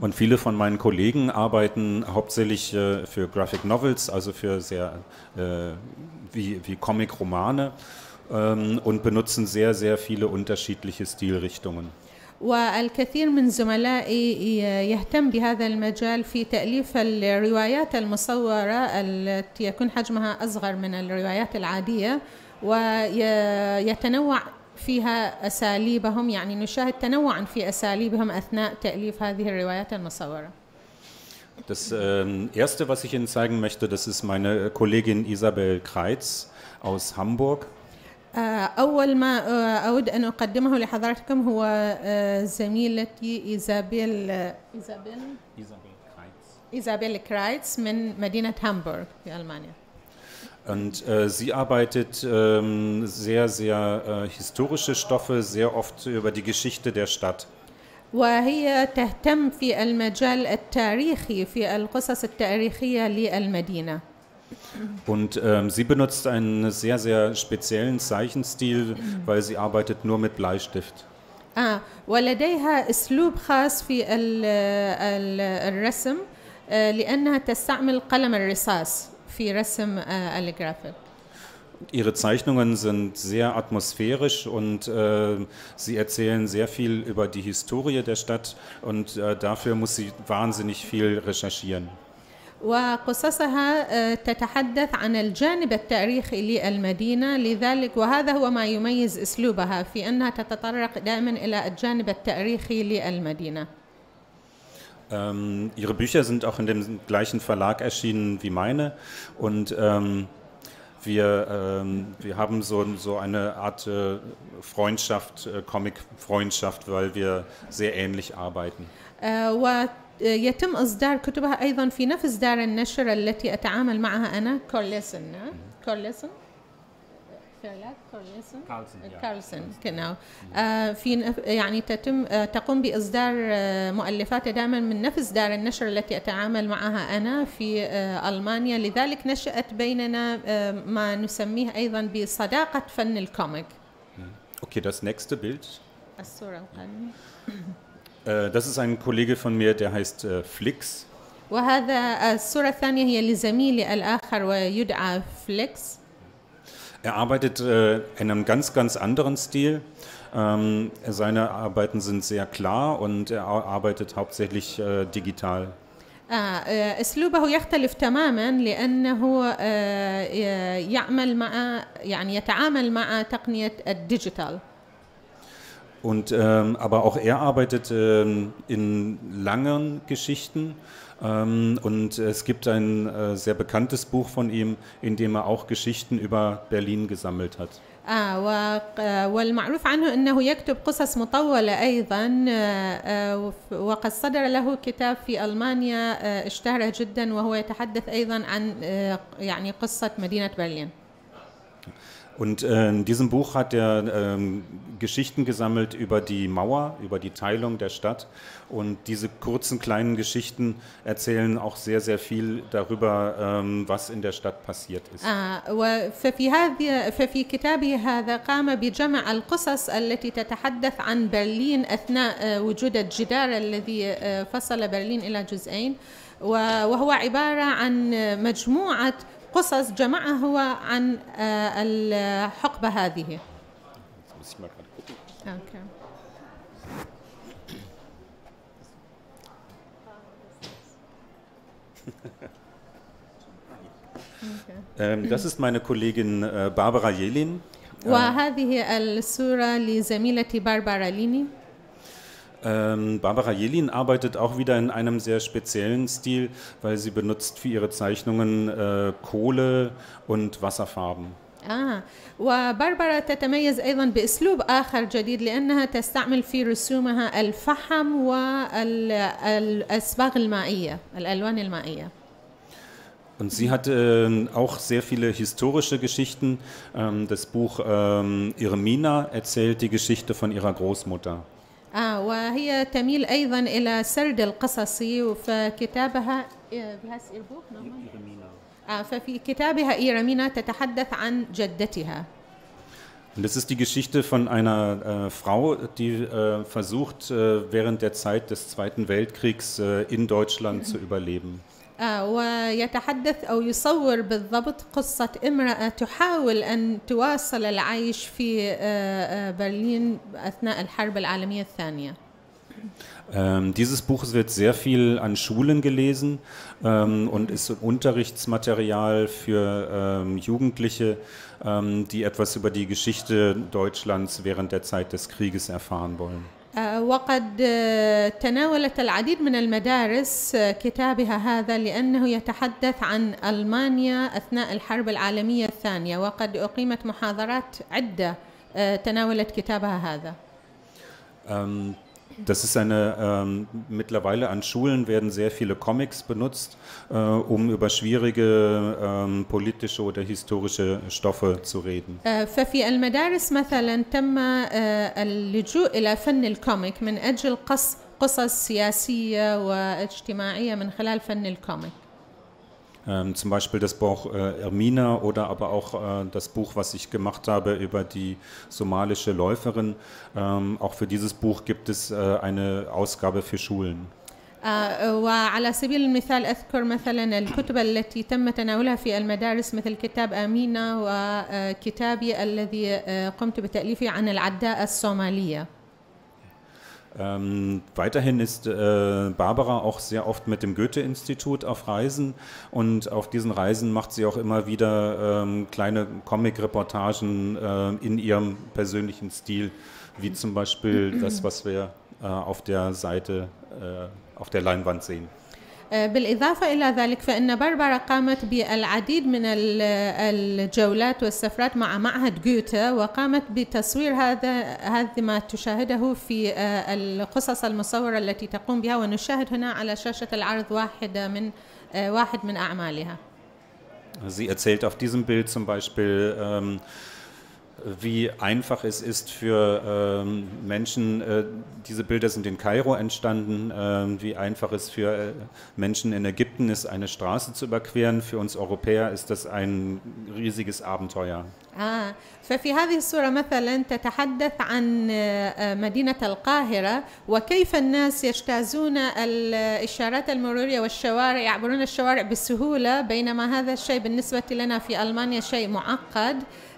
[SPEAKER 2] Und viele von meinen Kollegen arbeiten hauptsächlich äh, für Graphic Novels, also für sehr äh, wie, wie Comic-Romane ähm, und benutzen sehr, sehr viele unterschiedliche Stilrichtungen.
[SPEAKER 1] والكثير من زملائي يهتم بهذا المجال في تأليف الروايات المصورة التي يكون حجمها أصغر من الروايات العادية ويتنوع فيها أساليبهم يعني نشاهد تنوعا في أساليبهم أثناء تأليف هذه الروايات المصورة
[SPEAKER 2] Das ähm, Erste, was ich Ihnen zeigen möchte, das ist meine Kollegin Isabel Kreitz aus Hamburg.
[SPEAKER 1] آه، أول ما آه، أود أن أقدمه لحضراتكم هو آه، زميلتي إيزابيل إيزابيل
[SPEAKER 2] Isabel Kreitz.
[SPEAKER 1] إيزابيل كرايتس من مدينة هامبورغ في ألمانيا
[SPEAKER 2] Und äh, sie arbeitet ähm, sehr, sehr äh, historische Stoffe, sehr oft über die Geschichte der Stadt.
[SPEAKER 1] وهي تهتم في المجال التاريخي في القصص التاريخية للمدينة
[SPEAKER 2] Und ähm, sie benutzt einen sehr, sehr speziellen Zeichenstil, weil sie arbeitet nur mit Bleistift.
[SPEAKER 1] آه ولديها أسلوب خاص في ال ال الرسم آه لأنها تستعمل قلم الرصاص في رسم آه الجرافيك
[SPEAKER 2] Ihre Zeichnungen sind sehr atmosphärisch und äh, sie erzählen sehr viel über die Historie der Stadt und äh, dafür muss sie wahnsinnig viel recherchieren.
[SPEAKER 1] وقصصها آه، تتحدث عن الجانب التاريخي للمدينة لذلك وهذا هو ما يميز أسلوبها في أنها تتطرق دائما إلى الجانب التاريخي للمدينة
[SPEAKER 2] Ähm, ihre Bücher sind auch in dem gleichen Verlag erschienen wie meine und ähm, wir, ähm, wir haben so, so eine Art äh, Freundschaft, äh, Comic-Freundschaft, weil wir sehr ähnlich arbeiten.
[SPEAKER 1] آه، ويتم إصدار كتبها أيضا في نفس دار النشر التي أتعامل معها أنا كورليسن كورليسن
[SPEAKER 2] ja.
[SPEAKER 1] كارلسن؟ genau آه، في يعني تتم آه، تقوم بإصدار آه، مؤلفاتها دائما من نفس دار النشر التي أتعامل معها أنا في ألمانيا. لذلك نشأت بيننا ما نسميه أيضا بصداقة فن الكوميك.
[SPEAKER 2] Okay, das nächste Bild.
[SPEAKER 1] الصورة القادمة.
[SPEAKER 2] das ist ein Kollege von mir, der heißt äh, Flix.
[SPEAKER 1] وهذا الصورة الثانية هي لزميلي الآخر ويدعى فليكس
[SPEAKER 2] Er arbeitet äh, in einem ganz, ganz anderen Stil. Ähm, seine Arbeiten sind sehr klar und er ar- arbeitet hauptsächlich äh, digital.
[SPEAKER 1] آه، آه، اسلوبه يختلف تماما لانه آه، ي- يعمل مع يعني يتعامل مع تقنيه الديجيتال
[SPEAKER 2] Und, ähm, aber auch er arbeitet ähm, in langen Geschichten. Ähm, und es gibt ein äh, sehr bekanntes Buch von ihm, in dem er auch Geschichten über Berlin gesammelt hat.
[SPEAKER 1] آه وق- آه، والمعروف عنه انه يكتب قصص مطوله ايضا آه، آه، وف- وقد صدر له كتاب في المانيا آه، اشتهر جدا وهو يتحدث ايضا عن آه، يعني قصه مدينه برلين
[SPEAKER 2] Und äh, in diesem Buch hat er ähm, Geschichten gesammelt über die Mauer, über die Teilung der Stadt. Und diese kurzen kleinen Geschichten erzählen auch sehr, sehr viel darüber, ähm, was in der Stadt passiert ist.
[SPEAKER 1] آه، وففي هذه ففي كتابه هذا قام بجمع القصص التي تتحدث عن برلين اثناء آه، وجود الجدار الذي آه، فصل برلين الى جزئين و- وهو عباره عن مجموعه قصص جمعها هو عن آه، الحقبة هذه okay.
[SPEAKER 2] Das ist meine Kollegin آه، Barbara Jelin.
[SPEAKER 1] وهذه الصورة لزميلتي باربرا ليني.
[SPEAKER 2] Barbara Jelin arbeitet auch wieder in einem sehr speziellen Stil, weil sie benutzt für ihre Zeichnungen äh, Kohle und Wasserfarben.
[SPEAKER 1] آه وباربرا تتميز أيضا بأسلوب آخر جديد لأنها تستعمل في رسومها الفحم والأصباغ المائية الألوان المائية
[SPEAKER 2] Und sie hat äh, auch sehr viele historische Geschichten. Ähm, das Buch ähm, Irmina erzählt die Geschichte von ihrer Großmutter.
[SPEAKER 1] آه وهي تميل أيضا إلى سرد القصص فكتابها إيه، بهاس إيربوك آه ففي كتابها إيرامينا تتحدث عن جدتها
[SPEAKER 2] Und das ist die Geschichte von einer äh, Frau, die äh, versucht, äh, während der Zeit des Zweiten Weltkriegs äh, in Deutschland zu überleben.
[SPEAKER 1] آه ويتحدث أو يصور بالضبط قصة امرأة تحاول أن تواصل العيش في آه، آه، برلين أثناء الحرب العالمية الثانية
[SPEAKER 2] Ähm, dieses Buch wird sehr viel an Schulen gelesen ähm, und ist so ein Unterrichtsmaterial für ähm, Jugendliche, ähm, die etwas über die Geschichte Deutschlands während der Zeit des Krieges erfahren wollen.
[SPEAKER 1] آه، وقد آه، تناولت العديد من المدارس آه، كتابها هذا لأنه يتحدث عن ألمانيا أثناء الحرب العالمية الثانية وقد أقيمت محاضرات عدة تناولت كتابها هذا.
[SPEAKER 2] das ist eine, ähm, mittlerweile an Schulen werden sehr viele Comics benutzt, äh, um über schwierige ähm, politische oder historische Stoffe zu reden.
[SPEAKER 1] آه، ففي المدارس مثلا تم آه، اللجوء إلى فن الكوميك من أجل قص قصص سياسية واجتماعية من خلال فن الكوميك
[SPEAKER 2] Ähm, zum Beispiel das Buch äh, Ermina oder aber auch äh, das Buch, was ich gemacht habe über die somalische Läuferin. Ähm, auch für dieses Buch gibt es äh, eine Ausgabe für Schulen.
[SPEAKER 1] آه، وعلى سبيل المثال أذكر مثلا الكتب التي تم تناولها في المدارس مثل كتاب أمينة وكتابي الذي آه، قمت بتأليفه عن العداء الصومالية
[SPEAKER 2] ähm, weiterhin ist äh, Barbara auch sehr oft mit dem Goethe-Institut auf Reisen und auf diesen Reisen macht sie auch immer wieder ähm, kleine Comic-Reportagen äh, in ihrem persönlichen Stil, wie zum Beispiel das, was wir äh, auf der Seite, äh, auf der Leinwand sehen.
[SPEAKER 1] آه، بالإضافة إلى ذلك فإن باربرا قامت بالعديد من ال- الجولات والسفرات مع معهد جوتا وقامت بتصوير هذا هذا ما تشاهده في آه، القصص المصورة التي تقوم بها ونشاهد هنا على شاشة العرض واحدة من آه، واحد من أعمالها.
[SPEAKER 2] Sie erzählt auf diesem Bild zum Beispiel, ähm, wie einfach es ist für ähm, Menschen, äh, diese Bilder sind in Kairo entstanden, ähm, wie einfach es für äh, Menschen in Ägypten ist, eine Straße zu überqueren. Für uns Europäer ist das ein riesiges Abenteuer.
[SPEAKER 1] آه ففي هذه الصورة مثلا تتحدث عن آه، آه، مدينة القاهرة وكيف الناس يجتازون الإشارات المرورية والشوارع يعبرون الشوارع بسهولة بينما هذا الشيء بالنسبة لنا في ألمانيا شيء معقد آه،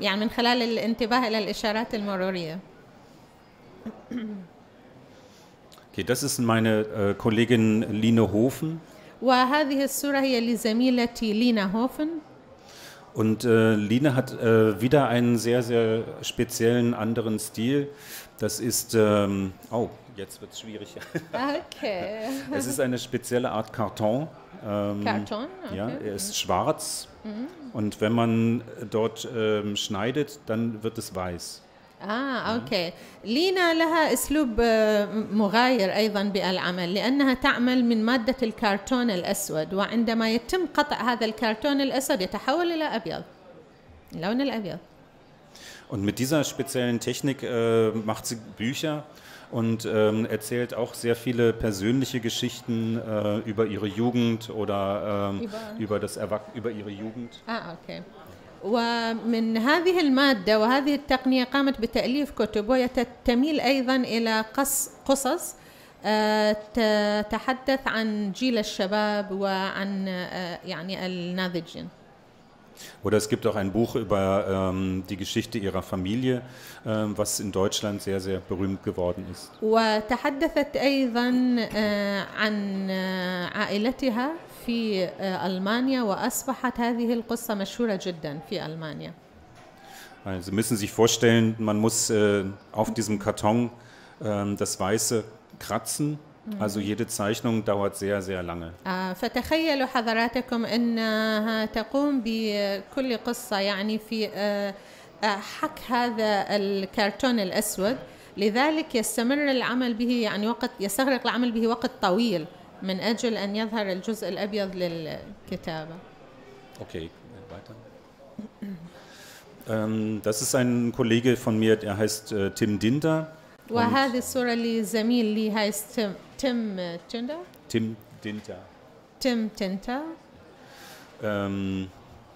[SPEAKER 1] يعني من خلال الانتباه إلى الإشارات المرورية
[SPEAKER 2] Okay, das ist meine äh, Kollegin Line Hofen.
[SPEAKER 1] وهذه الصورة هي لزميلتي لينا هوفن
[SPEAKER 2] Und äh, Line hat äh, wieder einen sehr, sehr speziellen anderen Stil. Das ist, ähm, oh, jetzt wird es schwierig.
[SPEAKER 1] Okay.
[SPEAKER 2] es ist eine spezielle Art Karton. Ähm,
[SPEAKER 1] Karton,
[SPEAKER 2] Ja,
[SPEAKER 1] okay.
[SPEAKER 2] er ist schwarz und wenn man dort ähm, schneidet, dann wird es weiß.
[SPEAKER 1] آه أوكي لينا لها أسلوب آه، مغاير أيضا بالعمل لأنها تعمل من مادة الكرتون الأسود وعندما يتم قطع هذا الكرتون الأسود يتحول إلى أبيض اللون الأبيض
[SPEAKER 2] Und mit dieser speziellen Technik äh, macht sie Bücher und ähm, erzählt auch sehr viele persönliche Geschichten äh, über ihre Jugend oder ähm,
[SPEAKER 1] Über-
[SPEAKER 2] über, das Erwach über ihre Jugend.
[SPEAKER 1] آه أوكي ومن هذه المادة وهذه التقنية قامت بتأليف كتب وهي تت- تميل أيضا إلى قص قصص آه، تتحدث عن جيل الشباب وعن آه، يعني الناضجين
[SPEAKER 2] Oder es gibt auch ein Buch über ähm, die Geschichte ihrer Familie, ähm, was in Deutschland sehr, sehr berühmt geworden ist.
[SPEAKER 1] وتحدثت أيضا آه، عن آه، عائلتها في آه، ألمانيا وأصبحت هذه القصة مشهورة جدا في ألمانيا
[SPEAKER 2] Also Sie müssen sich vorstellen, man muss äh, auf diesem Karton ähm, das Weiße kratzen. Also jede Zeichnung dauert sehr, sehr lange.
[SPEAKER 1] آه، فتخيلوا حضراتكم إنها تقوم بكل قصة يعني في آه، آه، حك هذا الكرتون الأسود لذلك يستمر العمل به يعني وقت يستغرق العمل به وقت طويل من أجل أن يظهر الجزء الأبيض للكتابة.
[SPEAKER 2] Okay, weiter. Ähm, das ist ein Kollege von mir, der heißt äh, Tim Dinter.
[SPEAKER 1] وهذه الصورة لزميل لي هاي تيم تيم تشندا
[SPEAKER 2] Tim Dinter.
[SPEAKER 1] تيم تنتا
[SPEAKER 2] Ähm,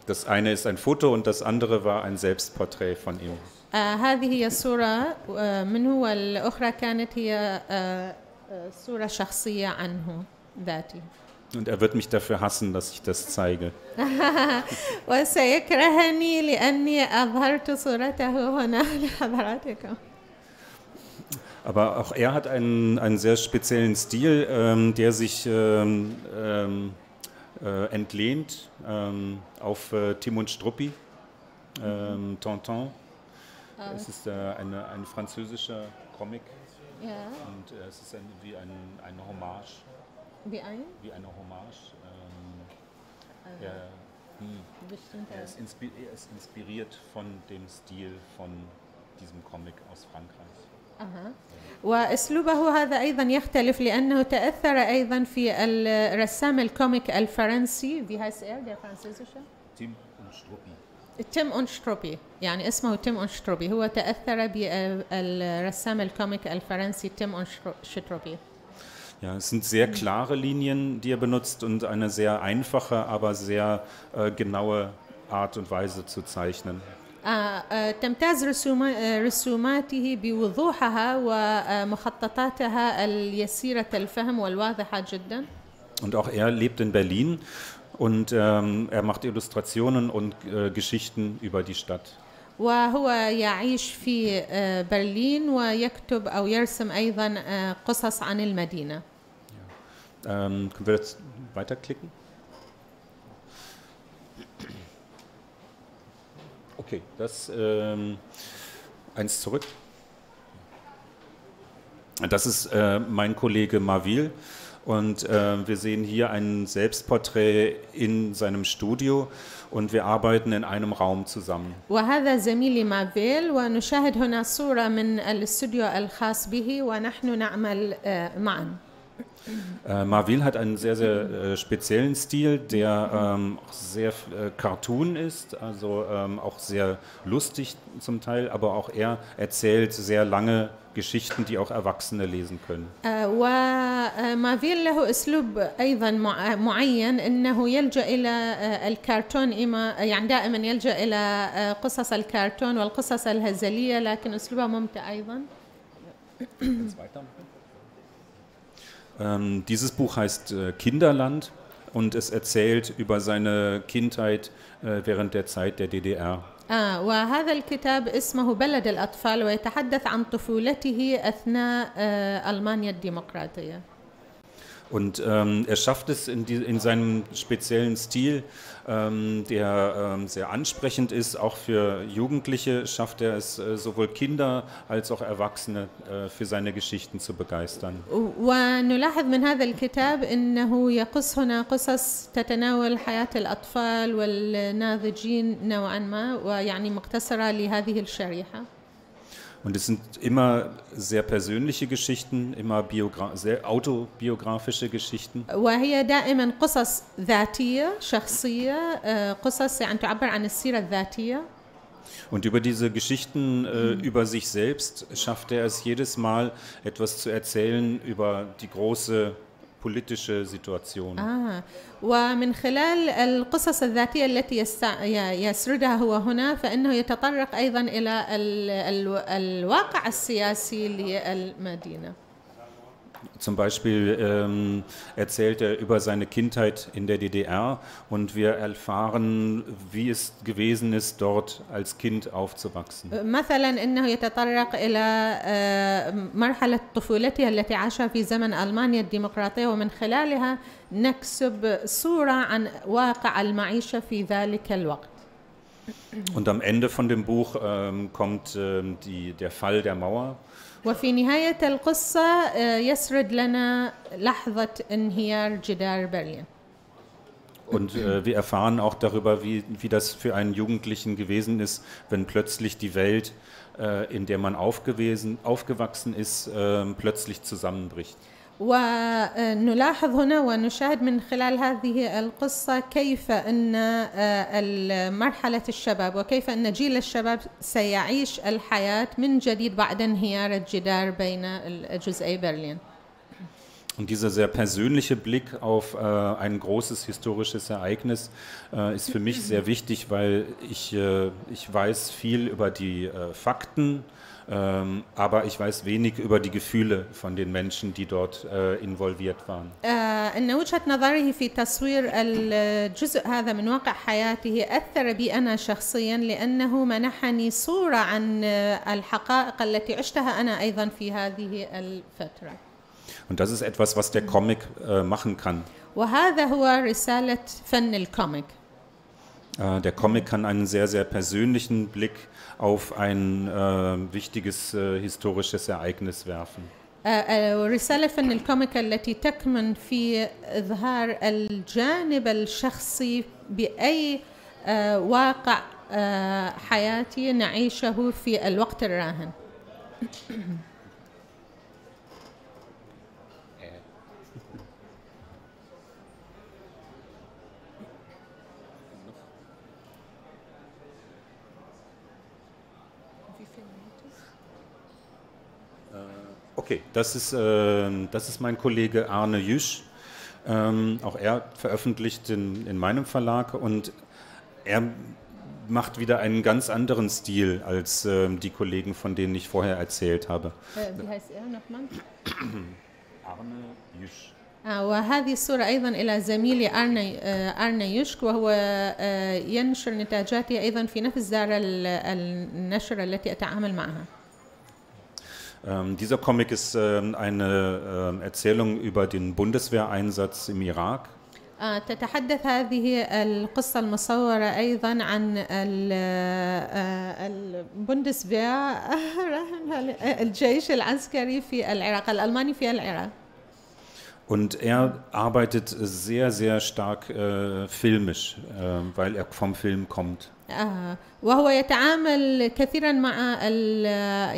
[SPEAKER 2] das eine ist ein Foto und das andere war ein Selbstporträt von ihm.
[SPEAKER 1] آه هذه هي الصورة آه منه والأخرى كانت هي آه آه صورة شخصية عنه ذاتي
[SPEAKER 2] Und er wird mich dafür hassen, dass ich das zeige.
[SPEAKER 1] وسيكرهني لأني أظهرت صورته هنا لحضراتكم
[SPEAKER 2] Aber auch er hat einen, einen sehr speziellen Stil, ähm, der sich ähm, ähm äh, entlehnt ähm, auf äh, Timon Struppi, mhm. Tonton. Ah. Es ist äh, eine, ein französischer Comic
[SPEAKER 1] ja.
[SPEAKER 2] und äh, es ist ein, wie ein, eine Hommage.
[SPEAKER 1] Wie ein?
[SPEAKER 2] Wie eine Hommage. Also. Er, er ist, er ist inspiriert von dem Stil von diesem Comic aus Frankreich.
[SPEAKER 1] أها. وأسلوبه هذا أيضا يختلف لأنه تأثر أيضا في الرسام الكوميك الفرنسي في هايس إير der französische
[SPEAKER 2] Tim und Struppi.
[SPEAKER 1] تيم أونشتروبي يعني اسمه تيم أونشتروبي هو تأثر بالرسام الكوميك الفرنسي تيم أونشتروبي
[SPEAKER 2] Ja, es sind sehr klare Linien, die er benutzt und eine sehr einfache, aber sehr äh, genaue Art und Weise zu zeichnen.
[SPEAKER 1] آه، آه، تمتاز آه، رسوماته بوضوحها ومخططاتها اليسيرة الفهم والواضحة جدا
[SPEAKER 2] Und auch er lebt in Berlin und ähm, er macht Illustrationen und äh, Geschichten über die Stadt.
[SPEAKER 1] وهو يعيش في برلين ويكتب أو يرسم أيضا قصص عن المدينة
[SPEAKER 2] Ähm, können wir jetzt weiterklicken? Okay, das ähm, eins zurück. Das ist äh, mein Kollege Marvil und äh, wir sehen hier ein Selbstporträt in seinem Studio und wir arbeiten in einem Raum zusammen.
[SPEAKER 1] وهذا زميلي مافيل ونشاهد هنا صورة من الاستوديو الخاص به ونحن نعمل آه، معا
[SPEAKER 2] Äh, Marvil hat einen sehr, sehr äh, speziellen Stil, der ähm, auch sehr äh, Cartoon ist, also ähm, auch sehr lustig zum Teil, aber auch er erzählt sehr lange Geschichten, die auch Erwachsene lesen können.
[SPEAKER 1] آه، ومافيل له اسلوب ايضا مع- معين انه يلجا الى آه، الكرتون إما يعني دائما يلجا الى آه، قصص الكرتون والقصص الهزليه لكن اسلوبها ممتع ايضا
[SPEAKER 2] Ähm, dieses Buch heißt äh, Kinderland und es erzählt über seine Kindheit äh, während der Zeit der DDR.
[SPEAKER 1] آه وهذا الكتاب اسمه بلد الأطفال ويتحدث عن طفولته أثناء آه ألمانيا الديمقراطية
[SPEAKER 2] Und ähm, er schafft es in, die, in seinem speziellen Stil, ähm, der ähm, sehr ansprechend ist, auch für Jugendliche schafft er es, äh, sowohl Kinder als auch Erwachsene äh, für seine Geschichten zu begeistern.
[SPEAKER 1] ونلاحظ من هذا الكتاب أنه يقص هنا قصص تتناول حياة الأطفال والناضجين نوعا ما ويعني مقتصرة لهذه الشريحة
[SPEAKER 2] Und es sind immer sehr persönliche Geschichten, immer biogra sehr autobiografische Geschichten.
[SPEAKER 1] وهي دائما قصص ذاتية شخصية آه، قصص يعني تعبر عن السيرة الذاتية
[SPEAKER 2] Und über diese Geschichten äh, über sich selbst schafft er es jedes Mal, etwas zu erzählen über die große politische Situation.
[SPEAKER 1] آه ومن خلال القصص الذاتية التي يسردها هو هنا فإنه يتطرق أيضا إلى ال... ال... الواقع السياسي للمدينة
[SPEAKER 2] Zum Beispiel ähm, erzählt er über seine Kindheit in der DDR und wir erfahren, wie es gewesen ist, dort als Kind aufzuwachsen.
[SPEAKER 1] مثلا انه يتطرق الى آه، مرحله طفولته التي عاشها في زمن المانيا الديمقراطيه ومن خلالها نكسب صوره عن واقع المعيشه في ذلك الوقت.
[SPEAKER 2] Und am Ende von dem Buch ähm, kommt ähm, die, der Fall der Mauer.
[SPEAKER 1] وفي نهايه القصه آه، يسرد لنا لحظه انهيار جدار برلين.
[SPEAKER 2] Und äh, wir erfahren auch darüber, wie, wie das für einen Jugendlichen gewesen ist, wenn plötzlich die Welt, äh, in der man aufgewesen, aufgewachsen ist, ähm, plötzlich zusammenbricht.
[SPEAKER 1] ونلاحظ هنا ونشاهد من خلال هذه القصة كيف أن آه، مرحلة الشباب وكيف أن جيل الشباب سيعيش الحياة من جديد بعد انهيار الجدار بين جزئي برلين
[SPEAKER 2] Und dieser sehr persönliche Blick auf äh, ein großes historisches Ereignis äh, ist für mich sehr wichtig, weil ich, äh, ich weiß viel über die äh, Fakten, ähm, aber ich weiß wenig über die Gefühle von den Menschen, die dort äh, involviert waren.
[SPEAKER 1] آه، أن وجهة نظره في تصوير الجزء هذا من واقع حياته أثر بي أنا شخصيا لأنه منحني صورة عن آه، الحقائق التي عشتها أنا أيضا في هذه الفترة
[SPEAKER 2] Und das ist etwas, was der Comic äh, machen kann.
[SPEAKER 1] وهذا هو رسالة فن الكوميك
[SPEAKER 2] Äh, der Comic kann einen sehr, sehr persönlichen Blick auf ein äh, wichtiges äh, historisches Ereignis werfen.
[SPEAKER 1] آه، آه، رسالة فن الكوميك التي تكمن في إظهار الجانب الشخصي بأي آه، واقع آه، حياتي نعيشه في الوقت الراهن
[SPEAKER 2] Okay, das ist, äh, das ist mein Kollege Arne Jüsch. Ähm, auch er veröffentlicht in, in meinem Verlag und er macht wieder einen ganz anderen Stil als ähm, die Kollegen, von denen ich vorher erzählt habe.
[SPEAKER 1] آه، wie heißt er nochmal؟
[SPEAKER 2] Arne Jüsch.
[SPEAKER 1] آه، وهذه الصورة أيضا إلى زميلي أرنا آه، أرنا يشك وهو آه، ينشر نتاجاته أيضا في نفس دار ال- النشر التي أتعامل معها
[SPEAKER 2] Ähm, dieser Comic ist ähm, eine ähm, Erzählung über den Bundeswehreinsatz im Irak.
[SPEAKER 1] آه، تتحدث هذه القصة المصورة أيضا عن ال- آه، البوندسفير الجيش العسكري في العراق الألماني في العراق
[SPEAKER 2] Und er arbeitet sehr, sehr stark äh, filmisch, äh, weil er vom Film kommt.
[SPEAKER 1] آه، وهو يتعامل كثيرا مع ال-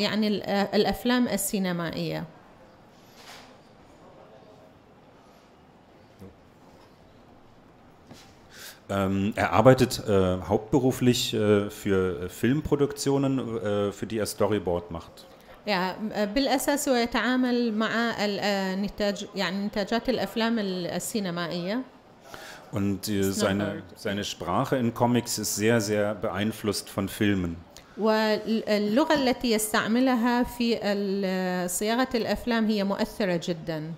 [SPEAKER 1] يعني ال- الأفلام السينمائية
[SPEAKER 2] Ähm, er arbeitet äh, hauptberuflich äh, für Filmproduktionen, äh, für die er Storyboard macht.
[SPEAKER 1] يعني بالأساس هو يتعامل مع ال- آه، يعني نتاجات الأفلام ال- السينمائية
[SPEAKER 2] Und äh,
[SPEAKER 1] It's not
[SPEAKER 2] seine,
[SPEAKER 1] hard.
[SPEAKER 2] seine Sprache in Comics ist sehr, sehr beeinflusst von Filmen.
[SPEAKER 1] واللغة التي يستعملها في ال- صياغة الأفلام هي مؤثرة جدا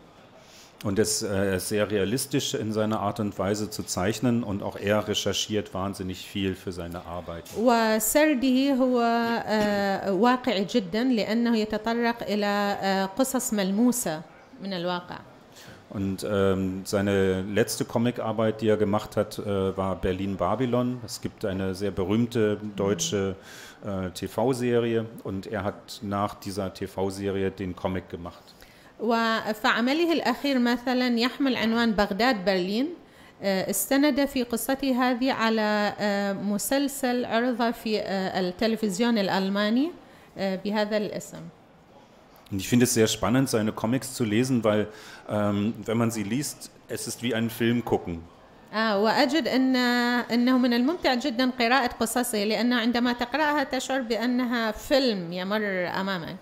[SPEAKER 2] Und es, äh, er ist sehr realistisch in seiner Art und Weise zu zeichnen und auch er recherchiert wahnsinnig viel für seine Arbeit.
[SPEAKER 1] وسرده هو آه، واقعي جدا لأنه يتطرق إلى آه، قصص ملموسة من الواقع
[SPEAKER 2] Und ähm, seine letzte Comicarbeit, die er gemacht hat, äh, war Berlin Babylon. Es gibt eine sehr berühmte deutsche äh, TV-Serie und er hat nach dieser TV-Serie den Comic gemacht.
[SPEAKER 1] وفعمله الأخير مثلا يحمل عنوان بغداد برلين آه، استند في قصته هذه على آه، مسلسل عرض في آه، التلفزيون الألماني آه، بهذا الاسم
[SPEAKER 2] Und ich finde es sehr spannend, seine Comics zu lesen, weil ähm, wenn man sie liest, es ist wie einen Film gucken.
[SPEAKER 1] آه، آه وأجد أن أنه من الممتع جدا قراءة قصصه لأن عندما تقرأها تشعر بأنها فيلم يمر أمامك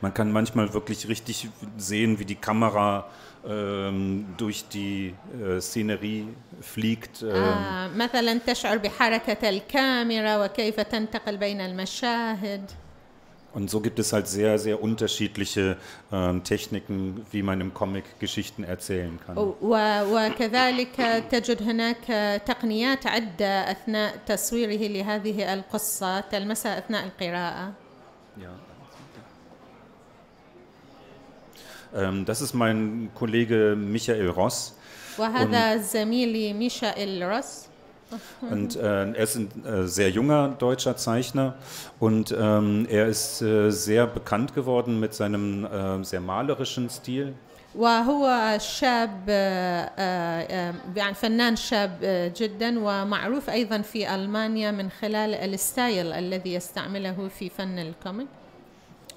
[SPEAKER 2] Man kann manchmal wirklich richtig sehen, wie die Kamera ähm, durch die äh, Szenerie fliegt. Ähm,
[SPEAKER 1] آه مثلا تشعر بحركة الكاميرا وكيف تنتقل بين المشاهد
[SPEAKER 2] Und so gibt es halt sehr, sehr unterschiedliche ähm, Techniken, wie man im Comic Geschichten erzählen kann.
[SPEAKER 1] و- وكذلك تجد هناك تقنيات عدة أثناء تصويره لهذه القصة تلمسها أثناء القراءة
[SPEAKER 2] Ja. Ähm, das ist mein Kollege Michael Ross.
[SPEAKER 1] وهذا زميلي ميشائيل روس
[SPEAKER 2] Und äh, er ist ein äh, sehr junger deutscher Zeichner und ähm, er ist äh, sehr bekannt geworden mit seinem äh, sehr malerischen Stil.
[SPEAKER 1] وهو شاب آه، آه، يعني فنان شاب آه، جدا ومعروف ايضا في المانيا من خلال الستايل الذي يستعمله في فن الكوميك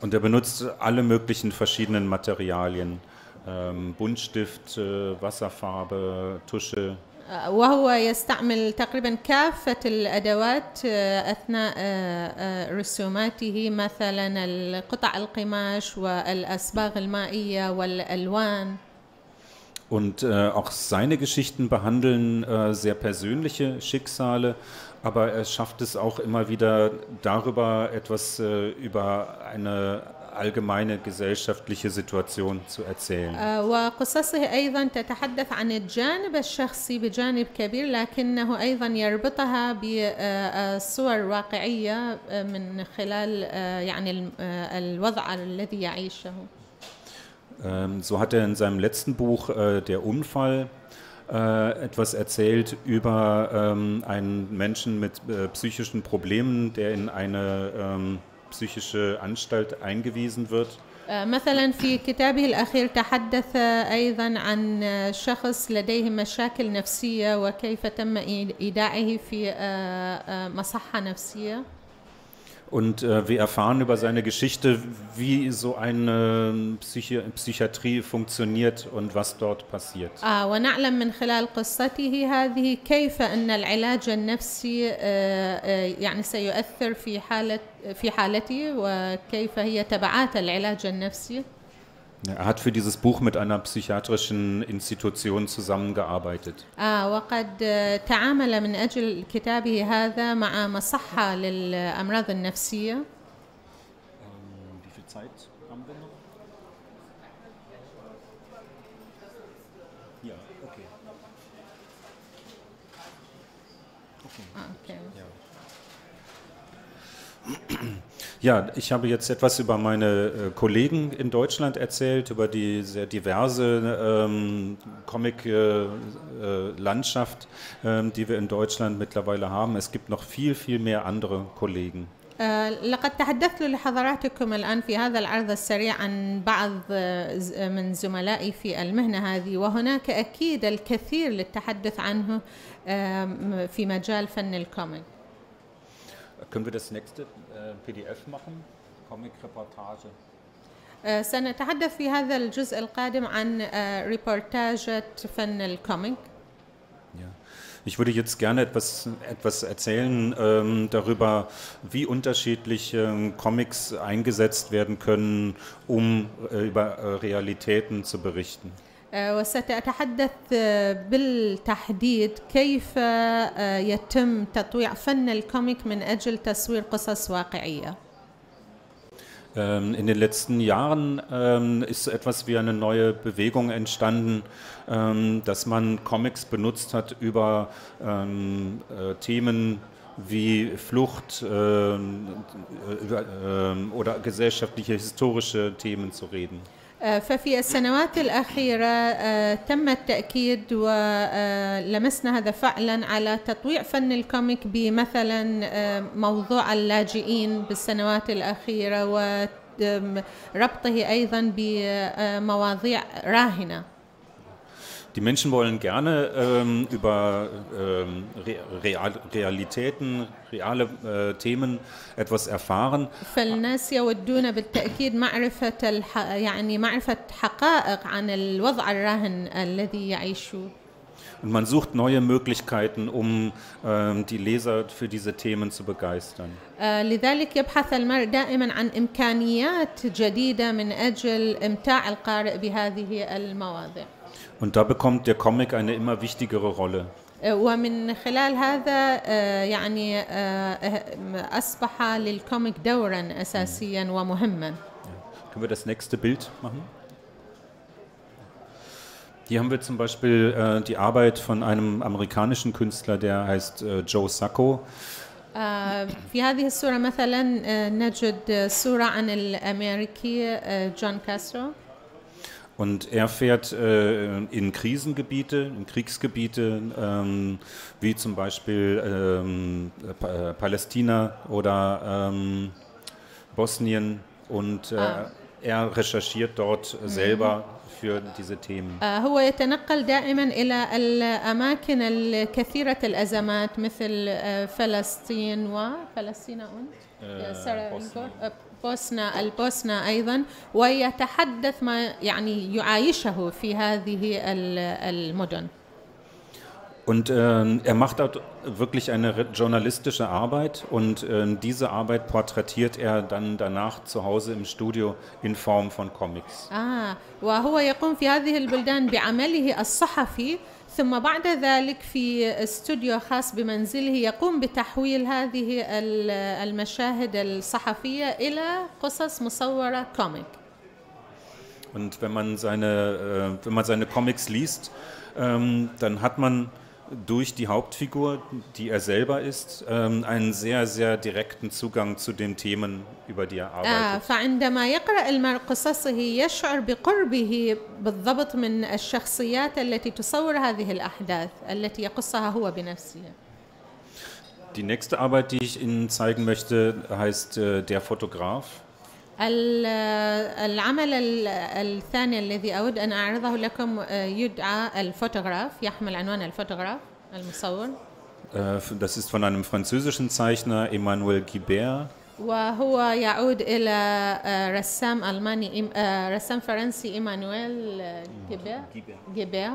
[SPEAKER 2] Und er benutzt alle möglichen verschiedenen Materialien. Ähm, Buntstift, äh, Wasserfarbe, Tusche.
[SPEAKER 1] آه، وهو يستعمل تقريبا كافة الأدوات آه، أثناء آه، آه، رسوماته مثلا القطع القماش والأصباغ المائية والألوان
[SPEAKER 2] Und äh, auch seine Geschichten behandeln äh, sehr persönliche Schicksale, aber er schafft es auch immer wieder darüber etwas äh, über eine allgemeine gesellschaftliche Situation zu erzählen.
[SPEAKER 1] آه، وقصصه أيضا تتحدث عن الجانب الشخصي بجانب كبير لكنه أيضا يربطها بصور واقعية آه، من خلال آه، يعني الم- آه، الوضع الذي يعيشه
[SPEAKER 2] Ähm, so hat er in seinem letzten Buch äh, Der Unfall äh, etwas erzählt über ähm, einen Menschen mit äh, psychischen Problemen, der in eine ähm, psychische Anstalt eingewiesen wird.
[SPEAKER 1] آه، مثلا في كتابه الأخير تحدث أيضا عن شخص لديه مشاكل نفسية وكيف تم إي- إيداعه في آه، آه، مصحة نفسية
[SPEAKER 2] Und äh, wir erfahren über seine Geschichte, wie so eine Psychi Psychiatrie funktioniert und was dort passiert.
[SPEAKER 1] آه ونعلم من خلال قصته هذه كيف أن العلاج النفسي آه، آه، يعني سيؤثر في حالة في حالته وكيف هي تبعات العلاج النفسي
[SPEAKER 2] Er hat für dieses Buch mit einer psychiatrischen Institution zusammengearbeitet.
[SPEAKER 1] آه وقد آه، تعامل من أجل كتابه هذا مع مصحة للأمراض النفسية
[SPEAKER 2] Wie viel Zeit haben wir noch? Ja, okay.
[SPEAKER 1] آه، أوكي.
[SPEAKER 2] Ja, ich habe jetzt etwas über meine äh, Kollegen in Deutschland erzählt, über die sehr diverse ähm, Comic-Landschaft, ähm, die wir in Deutschland mittlerweile haben. Es gibt noch viel, viel mehr andere Kollegen.
[SPEAKER 1] آه، لقد تحدثت لحضراتكم الآن في هذا العرض السريع عن بعض آه، ز- من زملائي في المهنة هذه وهناك أكيد الكثير للتحدث عنه آم، في مجال فن الكوميك
[SPEAKER 2] Können wir das nächste äh, PDF machen? Comic-Reportage.
[SPEAKER 1] آه، سنتحدث في هذا الجزء القادم عن آه، ريبورتاجة فن الكوميك
[SPEAKER 2] Ja. Ich würde jetzt gerne etwas, etwas erzählen ähm, darüber, wie unterschiedlich ähm, Comics eingesetzt werden können, um äh, über äh, Realitäten zu berichten.
[SPEAKER 1] آه، وسأتحدث آه، بالتحديد كيف آه، يتم تطويع فن الكوميك من أجل تصوير قصص واقعية
[SPEAKER 2] Ähm, in den letzten Jahren ähm, ist so etwas wie eine neue Bewegung entstanden, ähm, dass man Comics benutzt hat, über ähm, äh, Themen wie Flucht ähm, äh, über, ähm, oder gesellschaftliche, historische Themen zu reden.
[SPEAKER 1] آه، ففي السنوات الأخيرة آه، تم التأكيد ولمسنا هذا فعلا على تطويع فن الكوميك بمثلا آه، موضوع اللاجئين بالسنوات الأخيرة وربطه أيضا بمواضيع راهنة.
[SPEAKER 2] Die Menschen wollen gerne ähm, über ähm, Re Real Realitäten, reale äh, Themen etwas erfahren,
[SPEAKER 1] فالناس يودون بالتأكيد معرفة الح... يعني معرفة حقائق عن الوضع الراهن الذي يعيشوه
[SPEAKER 2] Und man sucht neue Möglichkeiten, um ähm, die Leser für diese Themen zu begeistern.
[SPEAKER 1] آه، لذلك يبحث المرء دائما عن إمكانيات جديدة من أجل إمتاع القارئ بهذه المواضيع
[SPEAKER 2] Und da bekommt der Comic eine immer wichtigere Rolle.
[SPEAKER 1] آه، ومن خلال هذا آه، يعني آه، أصبح للكوميك دورا أساسيا ومهما
[SPEAKER 2] Können wir das nächste Bild machen? Hier haben wir zum Beispiel äh, die Arbeit von einem amerikanischen Künstler, der heißt äh, Joe Sacco.
[SPEAKER 1] آه، في هذه الصورة مثلا آه، نجد صورة عن الأمريكي آه، جون كاسترو
[SPEAKER 2] Und er fährt äh, in Krisengebiete, in Kriegsgebiete, ähm, wie zum Beispiel ähm, Pa- äh, Palästina oder ähm, Bosnien. Und äh,
[SPEAKER 1] Ah.
[SPEAKER 2] er recherchiert dort selber für diese Themen.
[SPEAKER 1] آه، هو يتنقل دائما إلى الأماكن الكثيرة الأزمات مثل آه، فلسطين وفلسطين und سارة
[SPEAKER 2] بوسنا.
[SPEAKER 1] آه، بوسنا البوسنة أيضا ويتحدث ما يعني يعايشه في هذه ال- المدن
[SPEAKER 2] Und ähm, er macht dort wirklich eine re- journalistische Arbeit und ähm, diese Arbeit porträtiert er dann danach zu Hause im Studio in Form von Comics.
[SPEAKER 1] آه وهو يقوم في هذه البلدان بعمله الصحفي ثم بعد ذلك في استوديو خاص بمنزله يقوم بتحويل هذه ال- المشاهد الصحفية إلى قصص مصورة كوميك
[SPEAKER 2] Und wenn man seine, äh, wenn man seine Comics liest, ähm, dann hat man durch die Hauptfigur, die er selber ist, ähm, einen sehr, sehr direkten Zugang zu den Themen, über die er
[SPEAKER 1] آه
[SPEAKER 2] arbeitet.
[SPEAKER 1] فعندما يقرأ المرء قصصه يشعر بقربه بالضبط من الشخصيات التي تصور هذه الأحداث التي يقصها هو بنفسه
[SPEAKER 2] Die nächste Arbeit, die ich Ihnen zeigen möchte, heißt äh, Der Fotograf.
[SPEAKER 1] ال- العمل ال- الثاني الذي أود أن أعرضه لكم آه، يدعى الفوتوغراف يحمل عنوان الفوتوغراف المصور.
[SPEAKER 2] Äh, Das ist von einem französischen Zeichner, Emmanuel Guibert.
[SPEAKER 1] وهو يعود إلى آه، رسام ألماني آه، رسام فرنسي إيمانويل جيبير.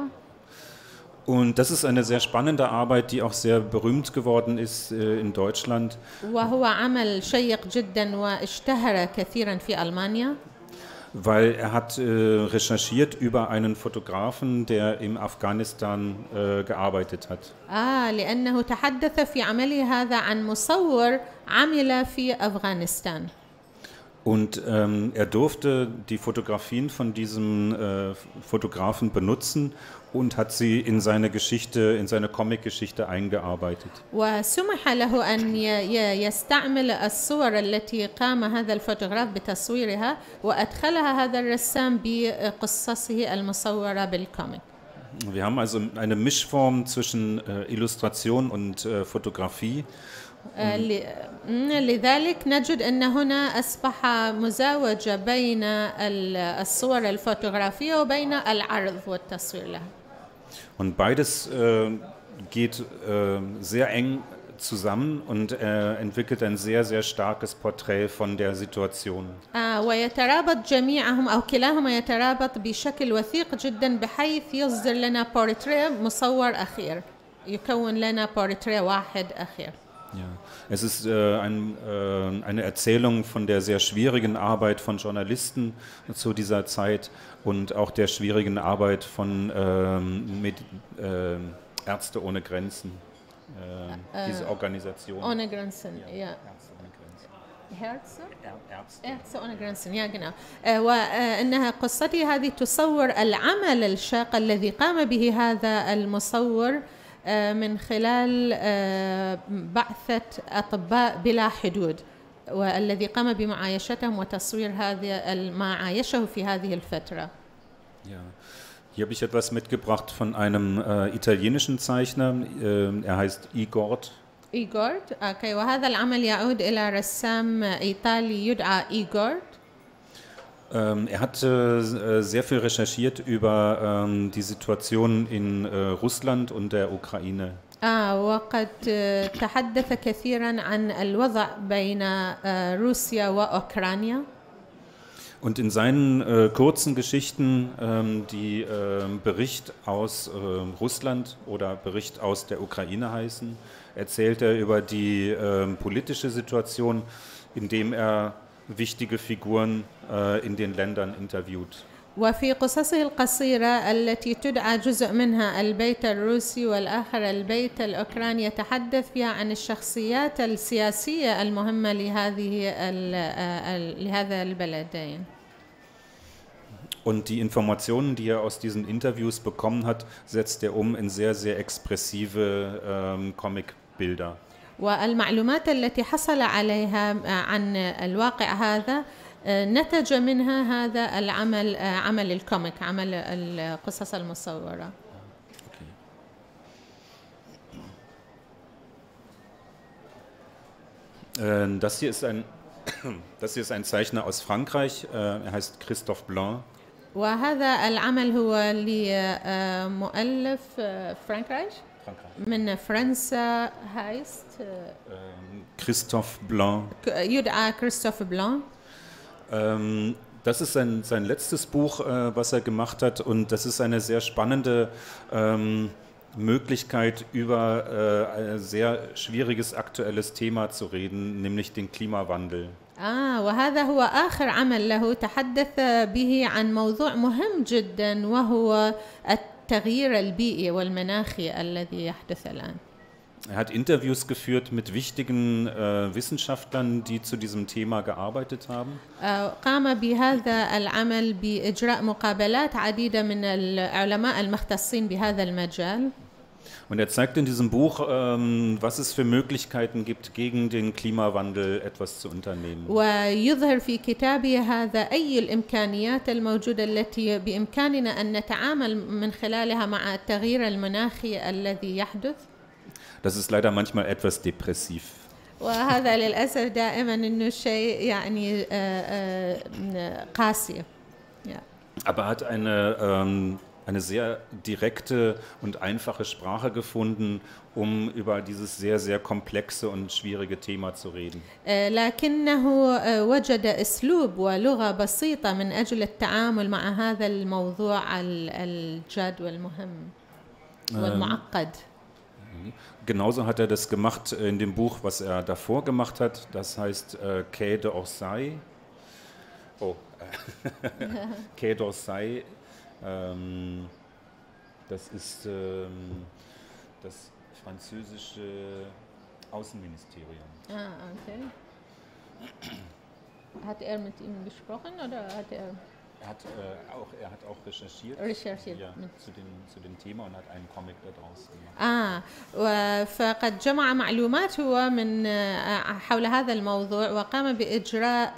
[SPEAKER 2] Und das ist eine sehr spannende Arbeit, die auch sehr berühmt geworden ist äh, in Deutschland,
[SPEAKER 1] وهو عمل شيق جدا واشتهر كثيرا في ألمانيا
[SPEAKER 2] weil er hat äh, recherchiert über einen Fotografen, der im Afghanistan äh, gearbeitet hat.
[SPEAKER 1] آه لأنه تحدث في عمله هذا عن مصور عمل في أفغانستان
[SPEAKER 2] Und ähm, er durfte die Fotografien von diesem äh, Fotografen benutzen und hat sie in seine Geschichte, in seine Comic-Geschichte eingearbeitet.
[SPEAKER 1] وسمح له أن ي- ي- يستعمل الصور التي قام هذا الفوتوغراف بتصويرها وأدخلها هذا الرسام بقصصه المصورة بالكوميك
[SPEAKER 2] Wir haben also eine Mischform zwischen äh, Illustration und äh, Fotografie.
[SPEAKER 1] آه، لذلك نجد أن هنا أصبح مزاوجة بين ال- الصور الفوتوغرافية وبين العرض والتصوير لها.
[SPEAKER 2] Und beides äh, geht äh, sehr eng zusammen und äh, entwickelt ein sehr, sehr starkes Porträt von der Situation.
[SPEAKER 1] آه ويترابط جميعهم أو كلاهما يترابط بشكل وثيق جدا بحيث يصدر لنا بورتريه مصور أخير يكون لنا بورتريه واحد أخير.
[SPEAKER 2] Ja. Es ist äh, ein, äh, eine Erzählung von der sehr schwierigen Arbeit von Journalisten zu dieser Zeit und auch der schwierigen Arbeit von ähm, mit, äh, Ärzte ohne Grenzen, äh, diese Organisation.
[SPEAKER 1] ohne Grenzen ja.
[SPEAKER 2] Ärzte ohne Grenzen.
[SPEAKER 1] Herze
[SPEAKER 2] Ärzte.
[SPEAKER 1] إحساء أون جرانسون يا جناو آه، وأنها قصتي هذه تصور العمل الشاق الذي قام به هذا المصور آه، من خلال آه، بعثة أطباء بلا حدود والذي قام بمعايشتهم وتصوير هذا ما عايشه في هذه الفترة
[SPEAKER 2] Ja. Hier habe ich etwas mitgebracht von einem äh, italienischen Zeichner. Äh, er heißt Igor.
[SPEAKER 1] إيغورد أوكي وهذا العمل يعود إلى رسام إيطالي يدعى إيغورد
[SPEAKER 2] Ähm, er hat äh, sehr viel recherchiert über ähm, die Situation in äh, Russland und der Ukraine.
[SPEAKER 1] آه وقد آه، تحدث كثيرا عن الوضع بين آه، روسيا وأوكرانيا
[SPEAKER 2] Und in seinen äh, kurzen Geschichten, ähm, die äh, Bericht aus äh, Russland oder Bericht aus der Ukraine heißen, erzählt er über die ähm, politische Situation, indem er wichtige Figuren äh, in den Ländern interviewt.
[SPEAKER 1] وفي قصصه القصيرة التي تدعى جزء منها البيت الروسي والآخر البيت الأوكراني يتحدث فيها عن الشخصيات السياسية المهمة لهذه لهذا البلدين.
[SPEAKER 2] Und die Informationen, die er aus diesen Interviews bekommen hat, setzt er um in sehr, sehr expressive ähm, Comicbilder.
[SPEAKER 1] والمعلومات التي حصل عليها عن الواقع هذا نتج منها هذا العمل عمل الكوميك عمل القصص المصورة
[SPEAKER 2] Das hier ist ein, das hier ist ein Zeichner aus Frankreich. Er heißt Christophe Blanc.
[SPEAKER 1] وهذا العمل هو لمؤلف فرانكرايش من فرنسا هايست
[SPEAKER 2] Christophe Blanc.
[SPEAKER 1] يدعى كريستوف بلان
[SPEAKER 2] Ähm, das ist sein, sein letztes Buch, äh, was er gemacht hat und das ist eine sehr spannende ähm, Möglichkeit, über äh, ein sehr schwieriges aktuelles Thema zu reden, nämlich den Klimawandel.
[SPEAKER 1] آه وهذا هو آخر عمل له تحدث به عن موضوع مهم جدا وهو التغيير البيئي والمناخي الذي يحدث الآن.
[SPEAKER 2] Er hat Interviews geführt mit wichtigen äh, Wissenschaftlern, die zu diesem Thema gearbeitet haben.
[SPEAKER 1] قام بهذا العمل بإجراء مقابلات عديدة من العلماء المختصين بهذا المجال.
[SPEAKER 2] Und er zeigt in diesem Buch, ähm, was es für Möglichkeiten gibt, gegen den Klimawandel etwas zu unternehmen.
[SPEAKER 1] ويظهر في كتابه هذا أي الإمكانيات الموجودة التي بإمكاننا أن نتعامل من خلالها مع التغيير المناخي الذي يحدث.
[SPEAKER 2] Das ist leider manchmal etwas depressiv.
[SPEAKER 1] وهذا للأسف دائما إنه شيء يعني قاسي.
[SPEAKER 2] Aber er hat eine, ähm, eine sehr direkte und einfache Sprache gefunden, um über dieses sehr, sehr komplexe und schwierige Thema zu reden.
[SPEAKER 1] لكنه وجد أسلوب ولغة بسيطة من أجل التعامل مع هذا الموضوع الجاد والمهم والمعقد.
[SPEAKER 2] Genauso hat er das gemacht in dem Buch, was er davor gemacht hat. Das heißt äh, Quai d'Orsay. Oh, äh, Quai d'Orsay. ähm, das ist ähm, das französische Außenministerium.
[SPEAKER 1] Ah, okay. Hat er mit ihm gesprochen oder hat er
[SPEAKER 2] er hat, äh, auch, er hat auch recherchiert,
[SPEAKER 1] recherchiert
[SPEAKER 2] ja, zu, dem, zu dem Thema und hat einen Comic daraus gemacht.
[SPEAKER 1] آه فقد جمع معلومات هو من حول هذا الموضوع وقام بإجراء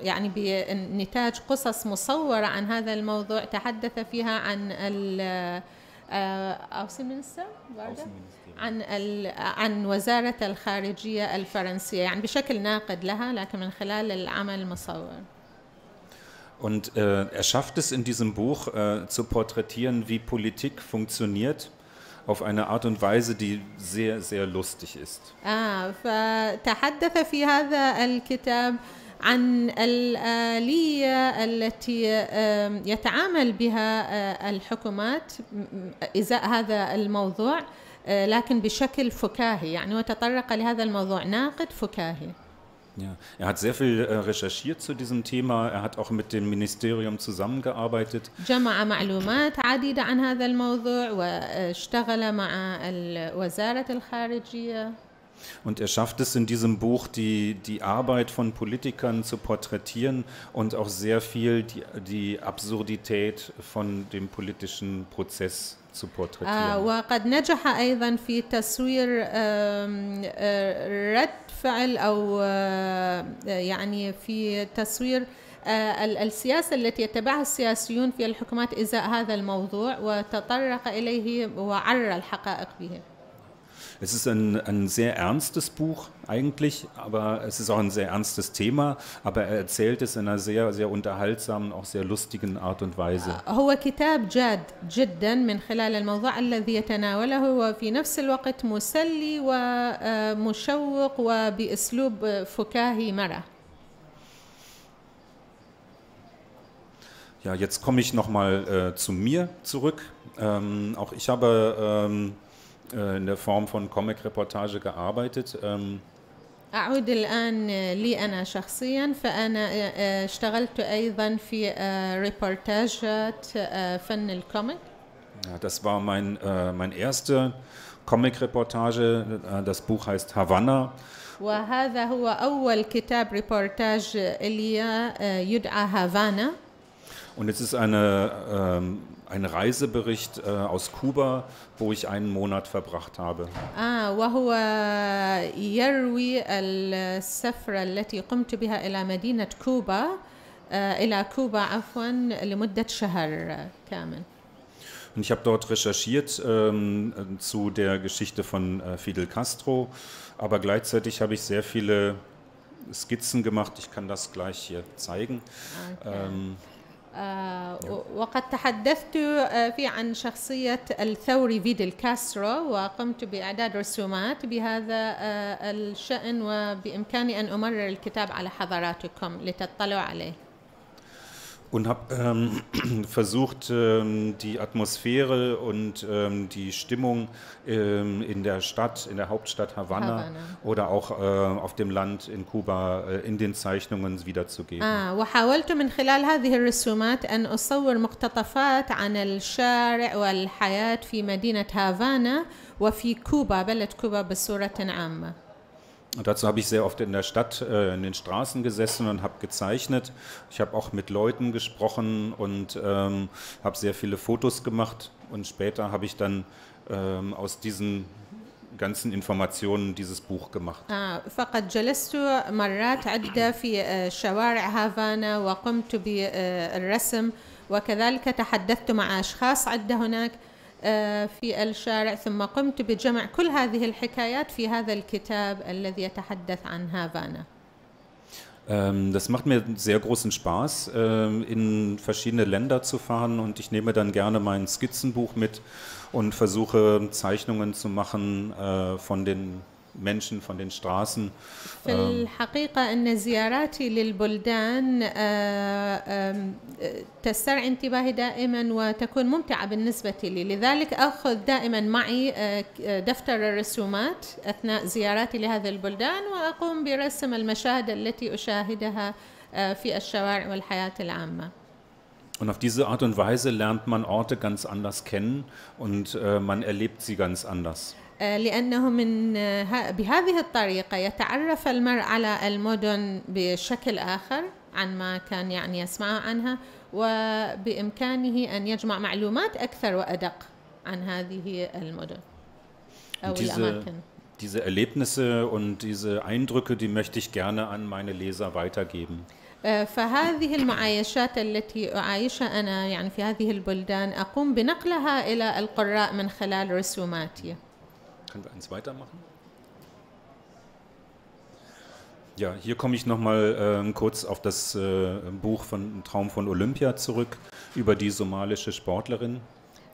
[SPEAKER 1] يعني بنتاج قصص مصورة عن هذا الموضوع تحدث فيها عن ال عن عن وزارة الخارجية الفرنسية يعني بشكل ناقد لها لكن من خلال العمل المصور.
[SPEAKER 2] Und äh, er schafft es in diesem Buch äh, zu porträtieren, wie Politik funktioniert, auf eine Art und Weise, die sehr, sehr lustig ist.
[SPEAKER 1] آه فتحدث في هذا الكتاب عن الآلية التي يتعامل بها الحكومات إزاء هذا الموضوع لكن بشكل فكاهي يعني وتطرق لهذا الموضوع ناقد فكاهي.
[SPEAKER 2] Ja, er hat sehr viel äh, recherchiert zu diesem Thema. Er hat auch mit dem Ministerium zusammengearbeitet.
[SPEAKER 1] جمع معلومات عديدة عن هذا الموضوع واشتغل مع وزارة الخارجية.
[SPEAKER 2] Und er schafft es in diesem Buch, die, die Arbeit von Politikern zu porträtieren und auch sehr viel die, die Absurdität von dem politischen Prozess porträtieren.
[SPEAKER 1] وقد نجح أيضا في تصوير رد فعل أو يعني في تصوير السياسة التي يتبعها السياسيون في الحكومات إزاء هذا الموضوع وتطرق إليه وعرر الحقائق به.
[SPEAKER 2] Es ist ein, ein sehr ernstes Buch eigentlich, aber es ist auch ein sehr ernstes Thema, aber er erzählt es in einer sehr, sehr unterhaltsamen, auch sehr lustigen Art und Weise.
[SPEAKER 1] هو كتاب جاد جدا من خلال الموضوع الذي يتناوله وفي نفس الوقت مسلي ومشوق وبأسلوب فكاهي مرح.
[SPEAKER 2] Ja, jetzt komme ich nochmal äh, zu mir zurück. Ähm, auch ich habe ähm, äh, in der Form von Comic-Reportage gearbeitet. Ähm,
[SPEAKER 1] أعود الآن لي أنا شخصيا فأنا آه، اشتغلت أيضا في آه، ريبورتاجات آه، فن الكوميك
[SPEAKER 2] ja, das war mein, äh, mein erste Comic-Reportage. Äh, das Buch heißt Havanna.
[SPEAKER 1] وهذا هو أول كتاب ريبورتاج لي آه، يدعى هافانا
[SPEAKER 2] Und es ist eine, ähm, ein Reisebericht äh, aus Kuba, wo ich einen Monat verbracht habe.
[SPEAKER 1] آه وهو يروي السفرة التي قمت بها إلى مدينة كوبا آه إلى كوبا عفوا لمدة شهر كامل
[SPEAKER 2] Und ich habe dort recherchiert ähm, zu der Geschichte von äh, Fidel Castro, aber gleichzeitig habe ich sehr viele Skizzen gemacht. Ich kann das gleich hier zeigen. Ähm,
[SPEAKER 1] آه وقد تحدثت آه، في عن شخصية الثوري فيدل كاسترو وقمت بإعداد رسومات بهذا آه، الشأن وبإمكاني أن أمرر الكتاب على حضراتكم لتطلعوا عليه.
[SPEAKER 2] und habe ähm, versucht, ähm, die Atmosphäre und ähm, die Stimmung ähm, in der Stadt, in der Hauptstadt Havanna,
[SPEAKER 1] Havanna.
[SPEAKER 2] oder auch äh, auf dem Land in Kuba äh, in den Zeichnungen wiederzugeben.
[SPEAKER 1] آه وحاولت من خلال هذه الرسومات أن أصور مقتطفات عن الشارع والحياة في مدينة هافانا وفي كوبا بلد كوبا بصورة عامة
[SPEAKER 2] Und dazu habe ich sehr oft in der Stadt, äh, in den Straßen gesessen und habe gezeichnet. Ich habe auch mit Leuten gesprochen und ähm, habe sehr viele Fotos gemacht. Und später habe ich dann ähm, aus diesen ganzen Informationen dieses Buch gemacht.
[SPEAKER 1] آه فقد جلست مرات عدة في آه، شوارع هافانا وقمت بالرسم وكذلك تحدثت مع أشخاص عدة هناك آه، في الشارع ثم قمت بجمع كل هذه الحكايات في هذا الكتاب الذي يتحدث عن هافانا
[SPEAKER 2] Ähm, das macht mir sehr großen Spaß, ähm, in verschiedene Länder zu fahren und ich nehme dann gerne mein Skizzenbuch mit und versuche Zeichnungen zu machen äh, von den Menschen, von den Straßen.
[SPEAKER 1] في الحقيقة أن زياراتي للبلدان آه، آم، آه، تسترعي انتباهي دائما وتكون ممتعة بالنسبة لي لذلك أخذ دائما معي آه، ك- آه، دفتر الرسومات أثناء زياراتي لهذه البلدان وأقوم برسم المشاهد التي أشاهدها آه، في الشوارع والحياة العامة
[SPEAKER 2] Und auf diese Art und Weise lernt man Orte ganz anders kennen und äh, man erlebt sie ganz anders.
[SPEAKER 1] آه، لأنه من آه، بهذه الطريقة يتعرف المرء على المدن بشكل آخر عن ما كان يعني يسمع عنها وبإمكانه أن يجمع معلومات أكثر وأدق عن هذه المدن أو
[SPEAKER 2] diese,
[SPEAKER 1] الأماكن
[SPEAKER 2] diese Erlebnisse und diese Eindrücke, die möchte ich gerne an meine Leser weitergeben.
[SPEAKER 1] آه، فهذه المعايشات التي أعايشها أنا يعني في هذه البلدان أقوم بنقلها إلى القراء من خلال رسوماتي
[SPEAKER 2] Können wir eins weitermachen? Ja, hier komme ich nochmal ähm, kurz auf das äh, Buch von Traum von Olympia zurück über die somalische Sportlerin.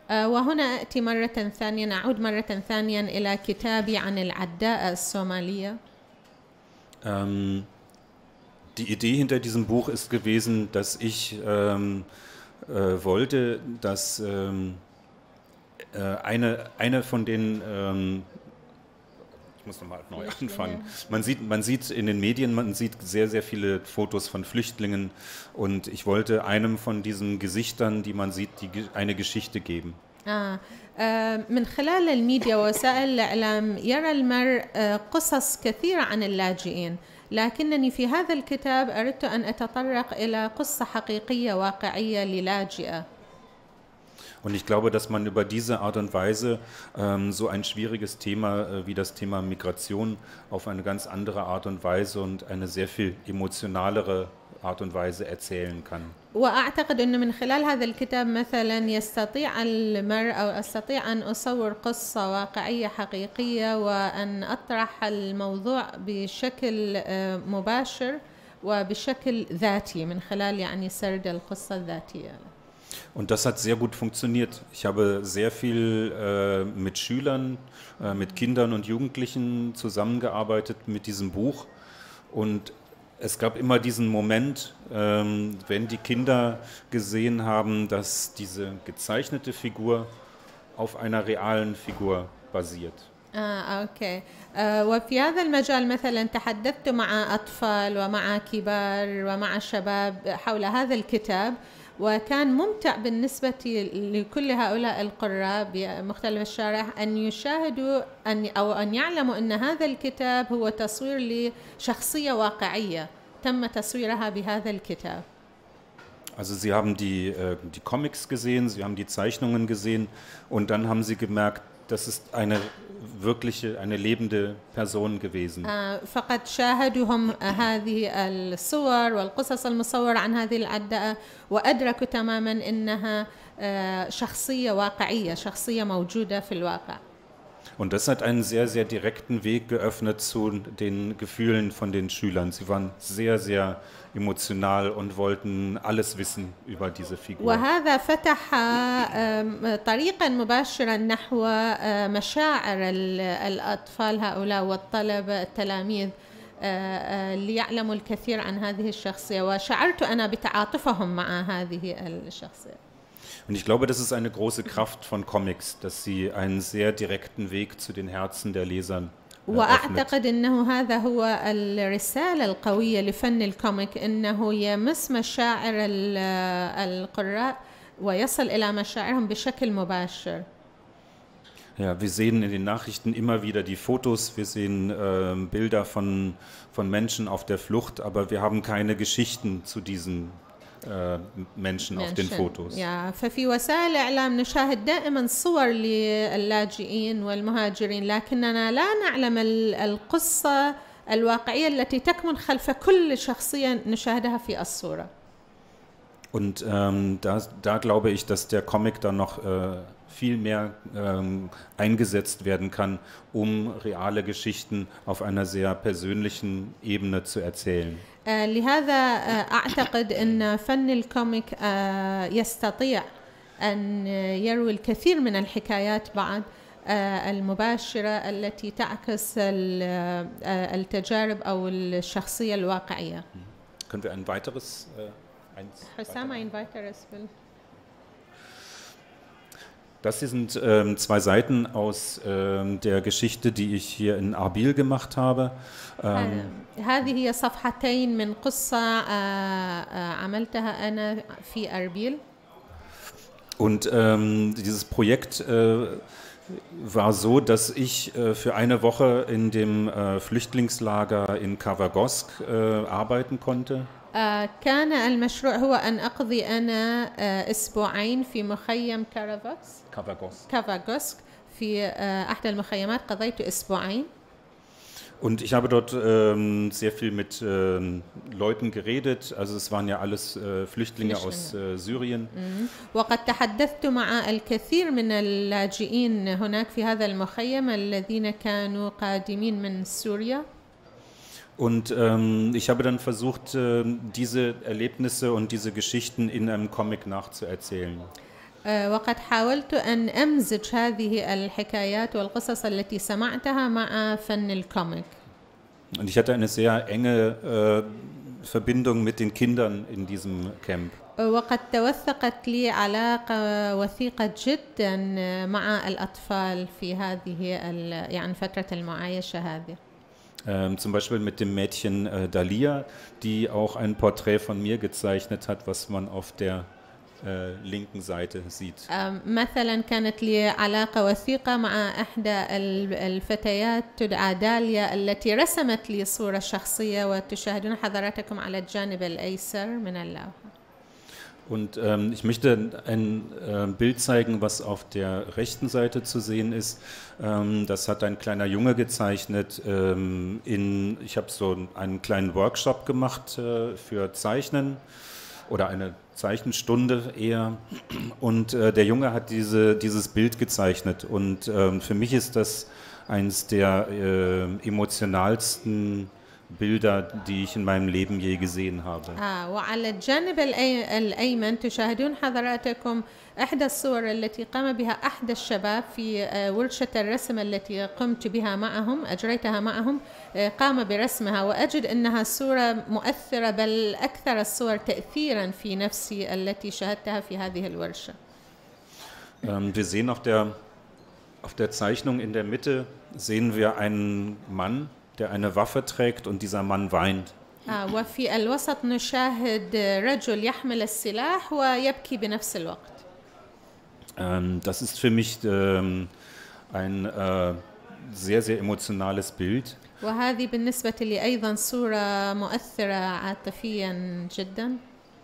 [SPEAKER 1] آه، وهنا أتي مرة ثانية أعود مرة ثانية إلى كتابي عن العداء الصومالية
[SPEAKER 2] Ähm, die Idee hinter diesem Buch ist gewesen, dass ich ähm, äh, wollte, dass ähm, äh, eine, eine von den ähm, ich muss nochmal neu anfangen. Man sieht, man sieht in den Medien, man sieht sehr, sehr viele Fotos von Flüchtlingen und ich wollte einem von diesen Gesichtern, die man sieht, die, Ge- eine Geschichte geben.
[SPEAKER 1] آه. آه، من خلال الميديا ووسائل الإعلام يرى المرء آه، قصص كثيرة عن اللاجئين لكنني في هذا الكتاب أردت أن أتطرق إلى قصة حقيقية واقعية للاجئة
[SPEAKER 2] Und ich glaube, dass man über diese Art und Weise ähm, so ein schwieriges Thema äh, wie das Thema Migration auf eine ganz andere Art und Weise und eine sehr viel emotionalere Art und Weise erzählen kann.
[SPEAKER 1] وأعتقد أنه من خلال هذا الكتاب مثلا يستطيع المرء أو أستطيع أن أصور قصة واقعية حقيقية وأن أطرح الموضوع بشكل آه، مباشر وبشكل ذاتي من خلال يعني سرد القصة الذاتية
[SPEAKER 2] Und das hat sehr gut funktioniert. Ich habe sehr viel äh, mit Schülern, äh, mit Kindern und Jugendlichen zusammengearbeitet mit diesem Buch. Und es gab immer diesen Moment, ähm, wenn die Kinder gesehen haben, dass diese gezeichnete Figur auf einer realen Figur basiert.
[SPEAKER 1] آه أوكي آه وفي هذا المجال مثلا تحدثت مع أطفال ومع كبار ومع شباب حول هذا الكتاب وكان ممتع بالنسبة لكل هؤلاء القراء بمختلف الشارع أن يشاهدوا أن أو أن يعلموا أن هذا الكتاب هو تصوير لشخصية واقعية تم تصويرها بهذا الكتاب.
[SPEAKER 2] Also sie haben die, äh, die Comics gesehen, sie haben die Zeichnungen gesehen und dann haben sie gemerkt, das ist eine wirkliche, eine lebende Person gewesen.
[SPEAKER 1] فقد شاهدوا هذه الصور والقصص المصورة عن هذه العداءة وأدركوا تماما أنها شخصية واقعية شخصية موجودة في الواقع.
[SPEAKER 2] Und das hat einen sehr, sehr direkten Weg geöffnet zu den Gefühlen von den Schülern. Sie waren sehr, sehr emotional und wollten alles wissen über diese Figur.
[SPEAKER 1] وهذا فتح طريقا مباشرا نحو مشاعر الأطفال هؤلاء والطلبة التلاميذ ليعلموا الكثير عن هذه الشخصية وشعرت أنا بتعاطفهم مع هذه الشخصية.
[SPEAKER 2] Und ich glaube, das ist eine große Kraft von Comics, dass sie einen sehr direkten Weg zu den Herzen der Lesern
[SPEAKER 1] واعتقد انه هذا هو الرساله القويه لفن الكوميك انه يمس مشاعر القراء ويصل إلى مشاعرهم بشكل مباشر.
[SPEAKER 2] Ja, wir sehen in den Nachrichten immer wieder die Fotos, wir sehen äh, Bilder von, von Menschen auf der Flucht, aber wir haben keine Geschichten zu diesen Menschen auf den Fotos.
[SPEAKER 1] Ja, ففي وسائل الإعلام نشاهد دائما صور للاجئين والمهاجرين لكننا لا نعلم القصة الواقعية التي تكمن خلف كل شخصية نشاهدها في الصورة.
[SPEAKER 2] Und ähm, da, da glaube ich, dass der Comic dann noch äh, viel mehr ähm, eingesetzt werden kann, um reale Geschichten auf einer sehr persönlichen Ebene zu erzählen.
[SPEAKER 1] لهذا أعتقد أن فن الكوميك يستطيع أن يروي الكثير من الحكايات بعد المباشرة التي تعكس التجارب أو الشخصية الواقعية.
[SPEAKER 2] Können wir ein weiteres eins
[SPEAKER 1] حسام ein weiteres Bild.
[SPEAKER 2] Das hier sind ähm, zwei Seiten aus ähm, der Geschichte, die ich hier in Arbil gemacht habe. Ähm,
[SPEAKER 1] هذه هي صفحتين من قصة عملتها أنا في أربيل.
[SPEAKER 2] Und ähm, dieses Projekt äh, war so, dass ich äh, für eine Woche in dem äh, Flüchtlingslager in Kavagosk äh, arbeiten konnte.
[SPEAKER 1] كان المشروع هو أن أقضي أنا أسبوعين في مخيم كارافاكس
[SPEAKER 2] Kavagosk.
[SPEAKER 1] كافاغوسك في أحد المخيمات قضيت أسبوعين
[SPEAKER 2] Und ich habe dort ähm, sehr viel mit ähm, Leuten geredet. Also es waren ja alles äh, Flüchtlinge aus äh, Syrien.
[SPEAKER 1] وقد تحدثت مع الكثير من اللاجئين هناك في هذا المخيم الذين كانوا قادمين من سوريا.
[SPEAKER 2] Und ähm, ich habe dann versucht, äh, diese Erlebnisse und diese Geschichten in einem Comic nachzuerzählen.
[SPEAKER 1] وقد حاولت أن أمزج هذه الحكايات والقصص التي سمعتها مع فن الكوميك.
[SPEAKER 2] Und ich hatte eine sehr enge äh, Verbindung mit den Kindern in diesem Camp.
[SPEAKER 1] وقد توثقت لي علاقة وثيقة جدا مع الأطفال في هذه يعني فترة المعايشة هذه.
[SPEAKER 2] Ähm, zum Beispiel mit dem Mädchen äh, Dalia, die auch ein Porträt von mir gezeichnet hat, was man auf der äh, linken Seite sieht.
[SPEAKER 1] مثلا كانت لي علاقة وثيقة مع إحدى الفتيات تدعى داليا التي رسمت لي صورة شخصية وتشاهدون حضراتكم على الجانب الأيسر من اللوحة.
[SPEAKER 2] Und ähm, ich möchte ein äh, Bild zeigen, was auf der rechten Seite zu sehen ist. Ähm, das hat ein kleiner Junge gezeichnet. Ähm, in, ich habe so einen kleinen Workshop gemacht äh, für Zeichnen oder eine Zeichenstunde eher. Und äh, der Junge hat diese, dieses Bild gezeichnet. Und ähm, für mich ist das eines der äh, emotionalsten Bilder, die ich in meinem Leben je gesehen habe.
[SPEAKER 1] آه وعلى الجانب الأي- الأيمن تشاهدون حضراتكم إحدى الصور التي قام بها أحد الشباب في آه، ورشة الرسم التي قمت بها معهم أجريتها معهم آه، قام برسمها وأجد أنها صورة مؤثرة بل أكثر الصور تأثيرا في نفسي التي شاهدتها في هذه الورشة
[SPEAKER 2] Ähm, wir sehen auf der, auf der Zeichnung in der Mitte sehen wir einen Mann, der eine Waffe trägt und dieser Mann weint.
[SPEAKER 1] آه وفي الوسط نشاهد رجل يحمل السلاح ويبكي بنفس الوقت
[SPEAKER 2] Ähm, das ist für mich ähm, ein äh, sehr, sehr emotionales Bild.
[SPEAKER 1] وهذه بالنسبة لي أيضا صورة مؤثرة عاطفيا جدا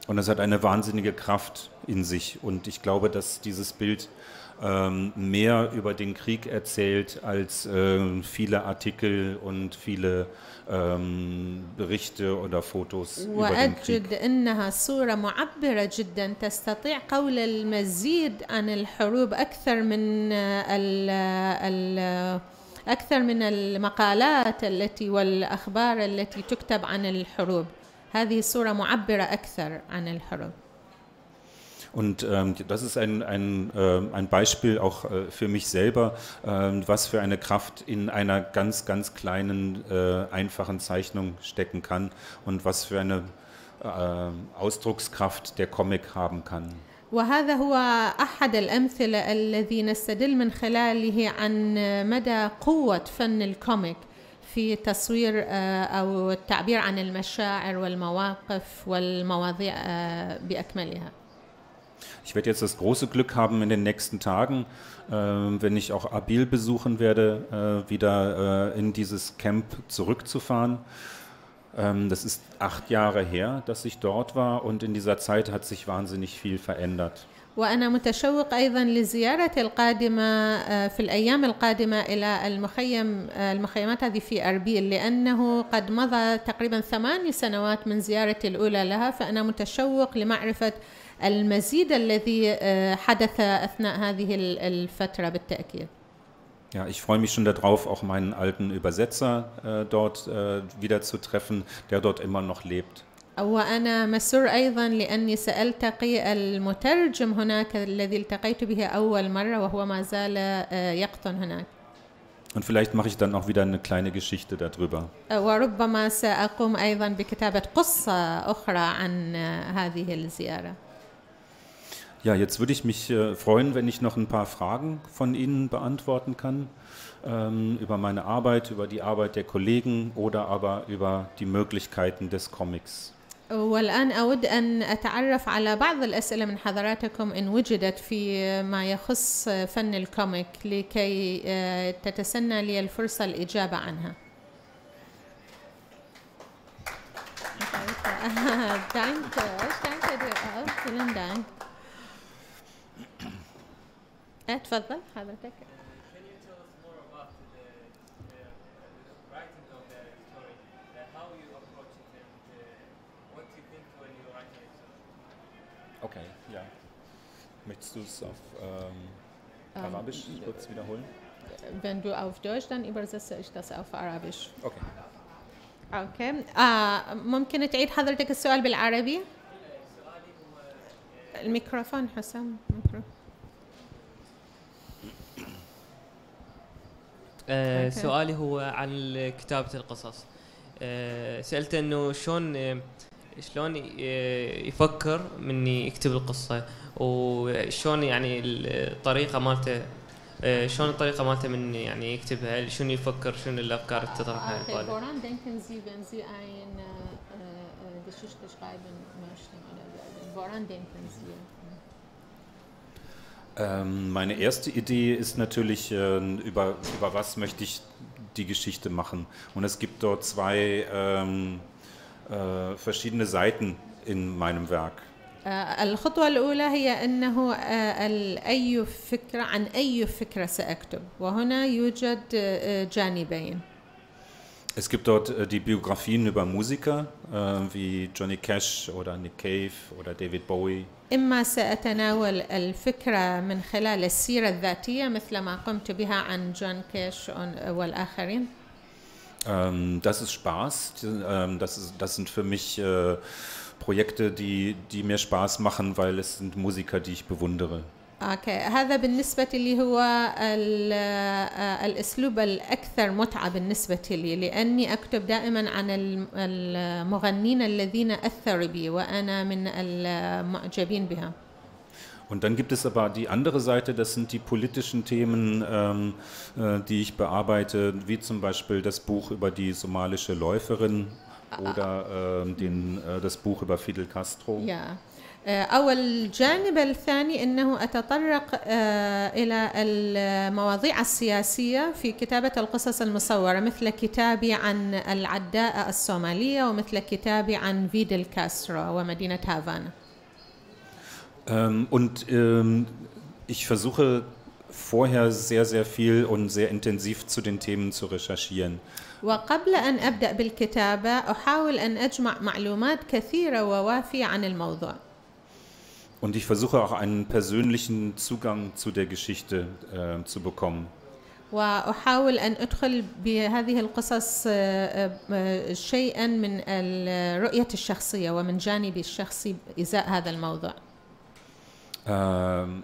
[SPEAKER 2] Und es hat eine wahnsinnige Kraft in sich. Und ich glaube, dass dieses Bild ähm, mehr über den Krieg erzählt als ähm, viele Artikel und viele ähm, Berichte oder Fotos über den Krieg.
[SPEAKER 1] أنها صورة معبرة جدا تستطيع قول المزيد عن الحروب أكثر من ال ال أكثر من المقالات التي والأخبار التي تكتب عن الحروب هذه صورة معبرة أكثر عن الحروب
[SPEAKER 2] Und ähm, das ist ein, ein, äh, ein Beispiel auch äh, für mich selber, ähm, was für eine Kraft in einer ganz, ganz kleinen, äh, einfachen Zeichnung stecken kann und was für eine äh, Ausdruckskraft der Comic haben kann.
[SPEAKER 1] وهذا هو احد الامثله الذي نستدل من خلاله عن مدى قوه فن الكوميك في تصوير آه، او التعبير عن المشاعر والمواقف والمواضيع آه، باكملها.
[SPEAKER 2] Ich werde jetzt das große Glück haben in den nächsten Tagen, äh, wenn ich auch Abil besuchen werde, äh, wieder äh, in dieses Camp zurückzufahren. Ähm, das ist acht Jahre her, dass ich dort war und in dieser Zeit hat sich wahnsinnig viel verändert.
[SPEAKER 1] وانا متشوق ايضا لزياره القادمه آه، في الايام القادمه الى المخيم آه، المخيمات هذه في اربيل لانه قد مضى تقريبا ثماني سنوات من زيارتي الاولى لها فانا متشوق لمعرفه المزيد الذي آه، حدث اثناء هذه ال- الفترة بالتاكيد.
[SPEAKER 2] Ja, ich freue mich schon darauf, auch meinen alten Übersetzer äh, dort äh, wieder zu treffen, der dort immer noch lebt.
[SPEAKER 1] وأنا مسر أيضا لأني سألتقي المترجم هناك الذي التقيت به أول مرة وهو ما زال آه، يقطن هناك
[SPEAKER 2] Und vielleicht mache ich dann auch wieder eine kleine Geschichte darüber.
[SPEAKER 1] وربما سأقوم أيضا بكتابة قصة أخرى عن آه، هذه الزيارة
[SPEAKER 2] Ja, jetzt würde ich mich äh, freuen, wenn ich noch ein paar Fragen von Ihnen beantworten kann ähm, über meine Arbeit, über die Arbeit der Kollegen oder aber über die Möglichkeiten des Comics.
[SPEAKER 1] والآن أود أن أتعرف على بعض الأسئلة من حضراتكم إن وجدت في ما يخص فن الكوميك لكي آه، تتسنى لي الفرصة الإجابة عنها Danke, danke dir auch. Vielen Dank. تفضل حضرتك
[SPEAKER 2] Okay, ja. Möchtest du es auf ähm, Arabisch um, kurz wiederholen?
[SPEAKER 1] Wenn du auf Deutsch, dann übersetze ich das auf Arabisch.
[SPEAKER 2] Okay.
[SPEAKER 1] أوكي آه ممكن تعيد حضرتك السؤال بالعربي الميكروفون حسام
[SPEAKER 3] آه. سؤالي هو عن كتابة القصص آه سألت إنه شلون آه شلون آه يفكر من يكتب القصة وشلون يعني الطريقة مالته آه شلون الطريقة مالته من يعني يكتبها شنو يفكر شنو الأفكار اللي تطرحها
[SPEAKER 1] Okay,
[SPEAKER 3] يقالها
[SPEAKER 1] woran denken Sie, wenn Sie eine Geschichte schreiben möchten? Oder woran denken Sie?
[SPEAKER 2] Ähm, meine erste Idee ist natürlich, äh, über, über was möchte ich die Geschichte machen. Und es gibt dort zwei ähm, äh, verschiedene Seiten in meinem Werk.
[SPEAKER 1] آه، الخطوة الأولى هي أنه آه، ال- أي فكرة عن أي فكرة سأكتب وهنا يوجد آه، آه، جانبين
[SPEAKER 2] Es gibt dort äh, die Biografien über Musiker äh, wie Johnny Cash oder Nick Cave oder David Bowie.
[SPEAKER 1] إما سأتناول الفكرة من خلال السيرة الذاتية مثل ما قمت بها عن جون كيش والآخرين
[SPEAKER 2] Ähm, das ist Spaß. Ähm, das, ist, das sind für mich äh, Projekte, die, die mir Spaß machen, weil es sind Musiker, die ich bewundere.
[SPEAKER 1] اوكي هذا بالنسبة لي هو ال- آه، الأسلوب الأكثر متعة بالنسبة لي لأني أكتب دائما عن الم- المغنين الذين أثروا بي وأنا من المعجبين بهم
[SPEAKER 2] Und dann gibt es aber die andere Seite, das sind die politischen Themen, ähm, äh, die ich bearbeite, wie zum Beispiel das Buch über die somalische Läuferin oder ähm, den, äh, das Buch über Fidel Castro.
[SPEAKER 1] يا آه، أو الجانب الثاني أنه أتطرق آه، إلى المواضيع السياسية في كتابة القصص المصورة مثل كتابي عن العداء الصومالية ومثل كتابي عن فيدل كاسترو ومدينة هافانا
[SPEAKER 2] Ähm, und ähm, ich versuche vorher sehr, sehr viel und sehr intensiv zu den Themen zu recherchieren.
[SPEAKER 1] وقبل أن أبدأ بالكتابة أحاول أن أجمع معلومات كثيرة ووافية عن الموضوع
[SPEAKER 2] Und ich versuche auch einen persönlichen Zugang zu der Geschichte äh, zu bekommen.
[SPEAKER 1] وأحاول أن أدخل بهذه القصص آه، آه، شيئا من الرؤية الشخصية ومن جانبي الشخصي إزاء هذا الموضوع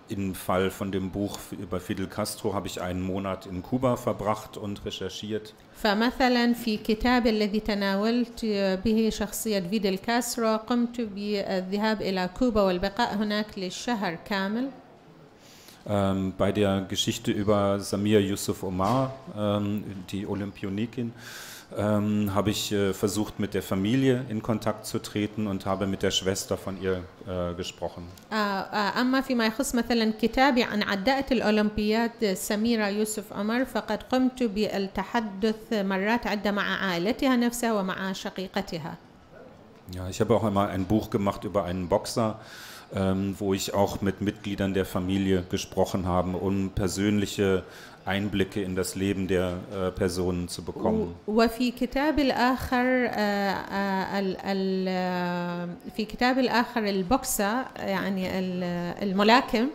[SPEAKER 2] Im Fall von dem Buch über Fidel Castro habe ich einen Monat in Kuba verbracht und recherchiert.
[SPEAKER 1] فمثلا في كتاب الذي تناولت به شخصية فيدل كاسترو قمت بالذهاب إلى كوبا والبقاء هناك للشهر كامل
[SPEAKER 2] Ähm, bei der Geschichte über Samir Yusuf Omar, ähm, die Olympionikin, ähm, habe ich äh, versucht, mit der Familie in Kontakt zu treten und habe mit der Schwester von ihr äh, gesprochen.
[SPEAKER 1] آه، آه، أما فيما يخص مثلا كتابي عن عداءة الأولمبياد سميرة يوسف عمر فقد قمت بالتحدث مرات عدة مع عائلتها نفسها ومع شقيقتها
[SPEAKER 2] Ja, ich habe auch einmal ein Buch gemacht über einen Boxer, ähm, wo ich auch mit Mitgliedern der Familie gesprochen habe, um persönliche Einblicke in das Leben der äh, Personen zu bekommen.
[SPEAKER 1] وفي كتاب الآخر آه، آه، ال- ال- آه، في كتاب الآخر البوكسة يعني ال- الملاكم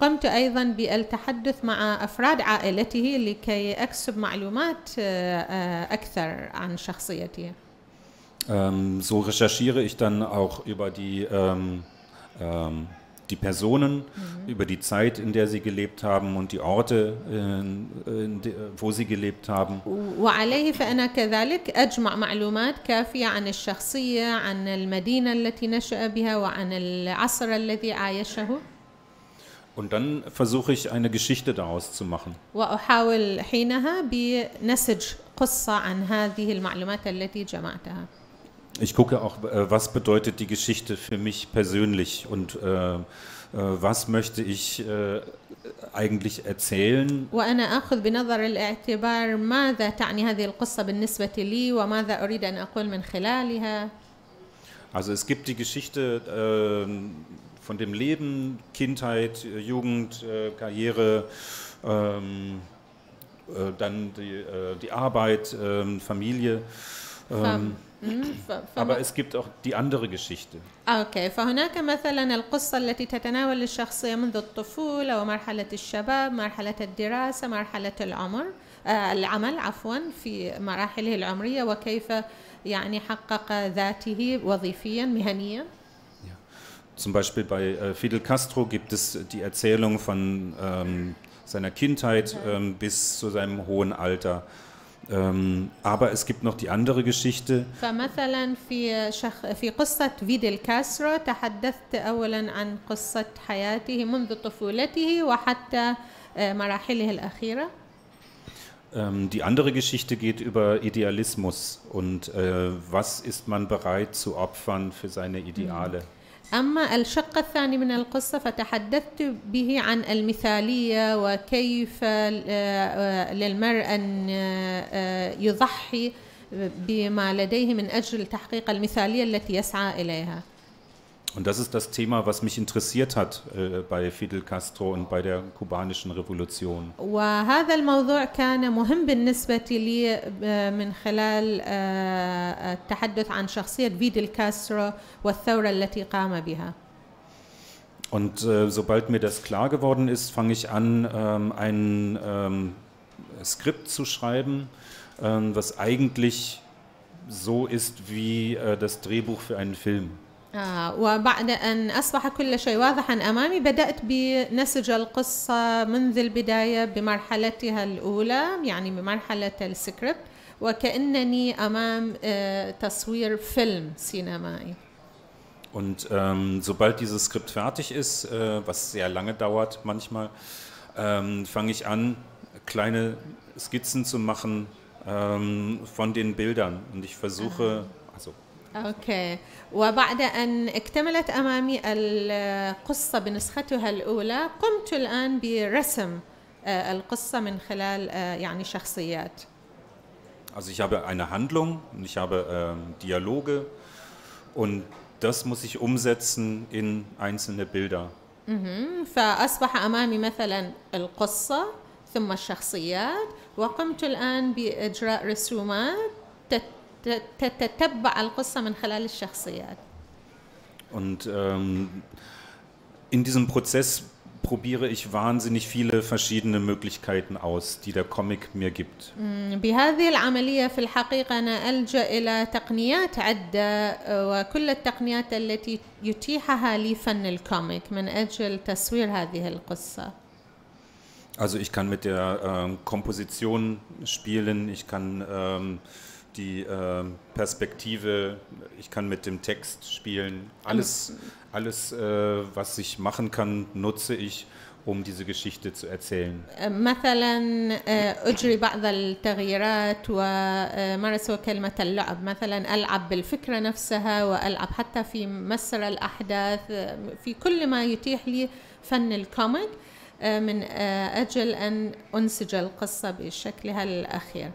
[SPEAKER 1] قمت أيضا بالتحدث مع أفراد عائلته لكي أكسب معلومات آه، آه، أكثر عن شخصيته
[SPEAKER 2] Ähm, so recherchiere ich dann auch über die, ähm, ähm, die Personen, über die Zeit, in der sie gelebt haben und die Orte, in, in de, wo sie gelebt haben.
[SPEAKER 1] وعليه فأنا كذلك أجمع معلومات كافية عن الشخصية عن المدينة التي نشأ بها وعن العصر الذي عايشه
[SPEAKER 2] Und dann versuche ich eine Geschichte daraus zu machen.
[SPEAKER 1] وأحاول حينها بنسج قصة عن هذه المعلومات التي جمعتها
[SPEAKER 2] Ich gucke auch, äh, was bedeutet die Geschichte für mich persönlich und äh, äh, was möchte ich äh, eigentlich erzählen
[SPEAKER 1] وأنا أخذ بنظر الاعتبار ماذا تعني هذه القصة بالنسبة لي وماذا أريد أن أقول من خلالها
[SPEAKER 2] Also es gibt die Geschichte ähm, von dem Leben, Kindheit, äh, Jugend, äh, Karriere, ähm, äh, dann die, äh, die Arbeit, ähm, Familie. Ähm,
[SPEAKER 1] مم، ف- فما-
[SPEAKER 2] aber es gibt auch die andere Geschichte.
[SPEAKER 1] أوكي فهناك مثلا القصة التي تتناول الشخصية منذ الطفولة ومرحلة الشباب مرحلة الدراسة مرحلة العمر آه العمل عفوا في مراحله العمرية وكيف يعني حقق ذاته وظيفيا مهنيا
[SPEAKER 2] Zum Beispiel bei äh, Fidel Castro gibt es die Erzählung von ähm, seiner Kindheit ähm, bis zu seinem hohen Alter. Ähm, aber es gibt noch die andere Geschichte,
[SPEAKER 1] فمثلا في شخ... في قصة فيدل كاسترو تحدثت أولا عن قصة حياته منذ طفولته وحتى آه، مراحله الأخيرة
[SPEAKER 2] Ähm, die andere Geschichte geht über Idealismus und äh, was ist man bereit zu opfern für seine Ideale.
[SPEAKER 1] أما الشق الثاني من القصة فتحدثت به عن المثالية وكيف آه، للمرء أن آه، يضحي بما لديه من أجل تحقيق المثالية التي يسعى إليها.
[SPEAKER 2] Und das ist das Thema, was mich interessiert hat äh, bei Fidel Castro und bei der kubanischen Revolution.
[SPEAKER 1] وهذا الموضوع كان مهم بالنسبة لي آه، من خلال آه، التحدث عن شخصية فيدل كاسترو والثورة التي قام بها
[SPEAKER 2] Und äh, sobald mir das klar geworden ist, fange ich an, ähm, ein ähm, Skript zu schreiben, ähm, was eigentlich so ist wie äh, das Drehbuch für einen Film.
[SPEAKER 1] آه وبعد أن أصبح كل شيء واضحا أمامي بدأت بنسج القصة منذ البداية بمرحلتها الأولى يعني بمرحلة السكريبت وكأنني أمام آه تصوير فيلم سينمائي
[SPEAKER 2] Und ähm, sobald dieses Skript fertig ist, äh, was sehr lange dauert manchmal, ähm, fange ich an, kleine Skizzen zu machen ähm, von den Bildern. Und ich versuche, also
[SPEAKER 1] أوكي وبعد أن اكتملت أمامي القصة بنسختها الأولى قمت الآن برسم آه، القصة من خلال آه، يعني شخصيات
[SPEAKER 2] Also ich habe eine Handlung und ich habe ähm, Dialoge und das muss ich umsetzen in einzelne Bilder.
[SPEAKER 1] مهم. فأصبح أمامي مثلا القصة ثم الشخصيات وقمت الآن بإجراء رسومات تتتبع القصة من خلال الشخصيات
[SPEAKER 2] Und ähm, in diesem Prozess probiere ich wahnsinnig viele verschiedene Möglichkeiten aus, die der Comic mir gibt.
[SPEAKER 1] مم، بهذه العملية في الحقيقة أنا ألجأ إلى تقنيات عدة آه، وكل التقنيات التي يتيحها لي فن الكوميك من أجل تصوير هذه القصة
[SPEAKER 2] Also ich kann mit der ähm, Komposition spielen, ich kann ähm, die ähm, Perspektive, ich kann mit dem Text spielen. Alles, alles äh, was ich machen kann, nutze ich, um diese Geschichte zu erzählen.
[SPEAKER 1] مثلا آه، أجري بعض التغييرات ومارسوا كلمة اللعب مثلا ألعب بالفكرة نفسها وألعب حتى في مسر الأحداث آه، في كل ما يتيح لي فن الكوميك آه، من آه، أجل أن أنسج القصة بشكلها الأخير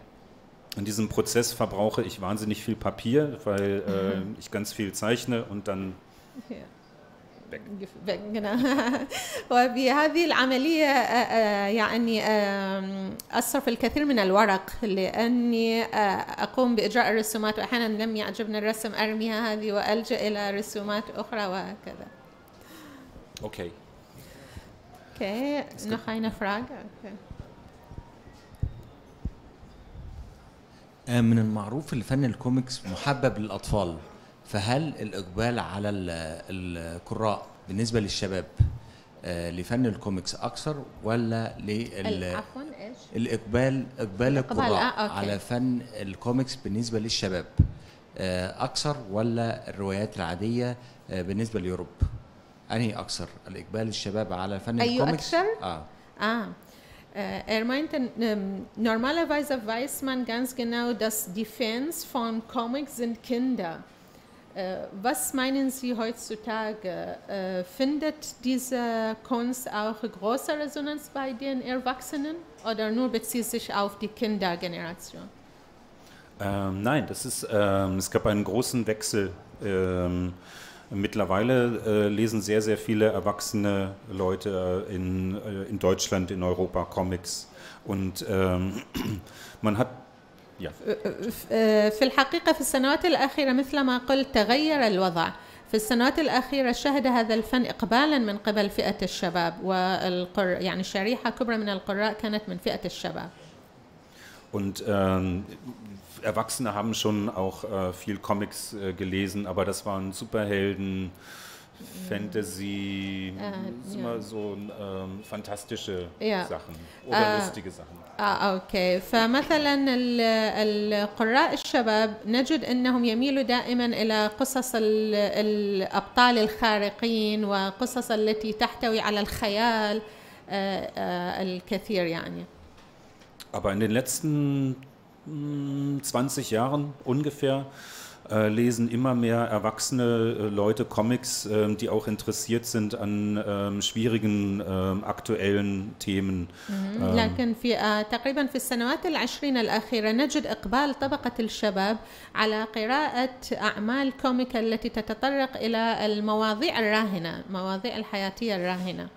[SPEAKER 2] In diesem Prozess verbrauche ich wahnsinnig viel Papier, weil äh, ich ganz viel zeichne und dann
[SPEAKER 1] genau. وبهذه العملية آه، آه، يعني آم، أصرف الكثير من الورق لأني آه، أقوم بإجراء الرسومات وأحيانا لم يعجبني الرسم أرميها هذه وألجأ إلى رسومات أخرى وهكذا
[SPEAKER 2] okay.
[SPEAKER 1] Okay, noch eine Frage? Okay.
[SPEAKER 4] من المعروف ان فن الكوميكس محبب للأطفال فهل الإقبال على ال- القراء بالنسبة للشباب آه، لفن الكوميكس أكثر ولا لل؟
[SPEAKER 1] الإقبال إقبال
[SPEAKER 4] القراء
[SPEAKER 1] آه،.
[SPEAKER 4] على فن الكوميكس بالنسبة للشباب آه، أكثر ولا الروايات العادية آه، بالنسبة ليوروب أنهي أكثر الإقبال الشباب على فن
[SPEAKER 1] أي
[SPEAKER 4] الكوميكس
[SPEAKER 1] أكثر؟ آه äh, er meinte, ähm, normalerweise weiß man ganz genau, dass die Fans von Comics sind Kinder. Äh, was meinen Sie heutzutage? Äh, findet diese Kunst auch große Resonanz bei den Erwachsenen oder nur bezieht sich auf die Kindergeneration?
[SPEAKER 2] Ähm, nein, das ist, ähm, es gab einen großen Wechsel. Ähm, mittlerweile äh, lesen sehr, sehr viele erwachsene Leute äh, in, äh, in Deutschland, in Europa Comics. Und ähm, man hat, ja,
[SPEAKER 1] آه، في الحقيقة في السنوات الأخيرة مثل ما قلت تغير الوضع. في السنوات الأخيرة شهد هذا الفن إقبالا من قبل فئة الشباب والقر يعني شريحة كبرى من القراء كانت من فئة الشباب.
[SPEAKER 2] Und ähm, Erwachsene haben schon auch äh, viel Comics äh, gelesen, aber das waren Superhelden, Fantasy,
[SPEAKER 1] Äh,
[SPEAKER 2] immer so ähm, fantastische
[SPEAKER 1] Ja.
[SPEAKER 2] Sachen oder
[SPEAKER 1] Äh,
[SPEAKER 2] lustige Sachen.
[SPEAKER 1] آه أوكي فمثلا ال- القراء الشباب نجد أنهم يميلوا دائما إلى قصص ال- الأبطال الخارقين وقصص التي تحتوي على الخيال آه، آه، الكثير يعني
[SPEAKER 2] Aber in den letzten mm, 20 Jahren ungefähr äh, lesen immer mehr erwachsene äh, Leute Comics, ähm, die auch interessiert sind an ähm, schwierigen ähm, aktuellen Themen. Ähm,
[SPEAKER 1] لكن في آه، تقريبا في السنوات العشرين الأخيرة نجد إقبال طبقة الشباب على قراءة أعمال كوميكا التي تتطرق إلى المواضيع الراهنة المواضيع الحياتية الراهنة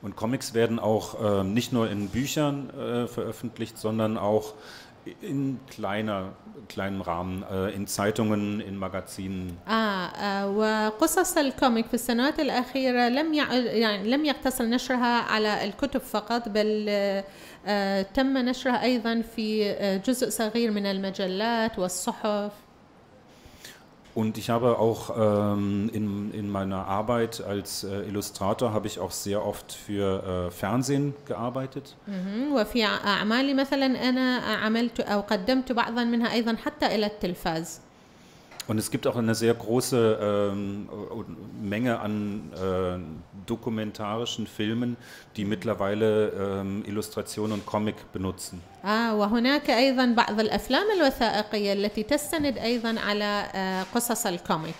[SPEAKER 2] Und Comics werden auch ähm, nicht nur in Büchern äh, veröffentlicht, sondern auch In kleiner, kleinem Rahmen, äh, in Zeitungen, in Magazinen.
[SPEAKER 1] آه, آه وقصص الكوميك في السنوات الأخيرة لم يع... يعني لم يقتصر نشرها على الكتب فقط بل آه تم نشرها أيضا في آه جزء صغير من المجلات والصحف
[SPEAKER 2] Und ich habe auch ähm, in, in meiner Arbeit als äh, Illustrator habe ich auch sehr oft für äh, Fernsehen gearbeitet.
[SPEAKER 1] مهم. وفي ع- أعمالي مثلا أنا عملت أو قدمت بعضا منها أيضا حتى إلى التلفاز
[SPEAKER 2] Und es gibt auch eine sehr große ähm, Menge an äh, dokumentarischen Filmen, die mittlerweile ähm, Illustration und Comic benutzen.
[SPEAKER 1] آه وهناك أيضا بعض الأفلام الوثائقية التي تستند أيضا على آه قصص الكوميك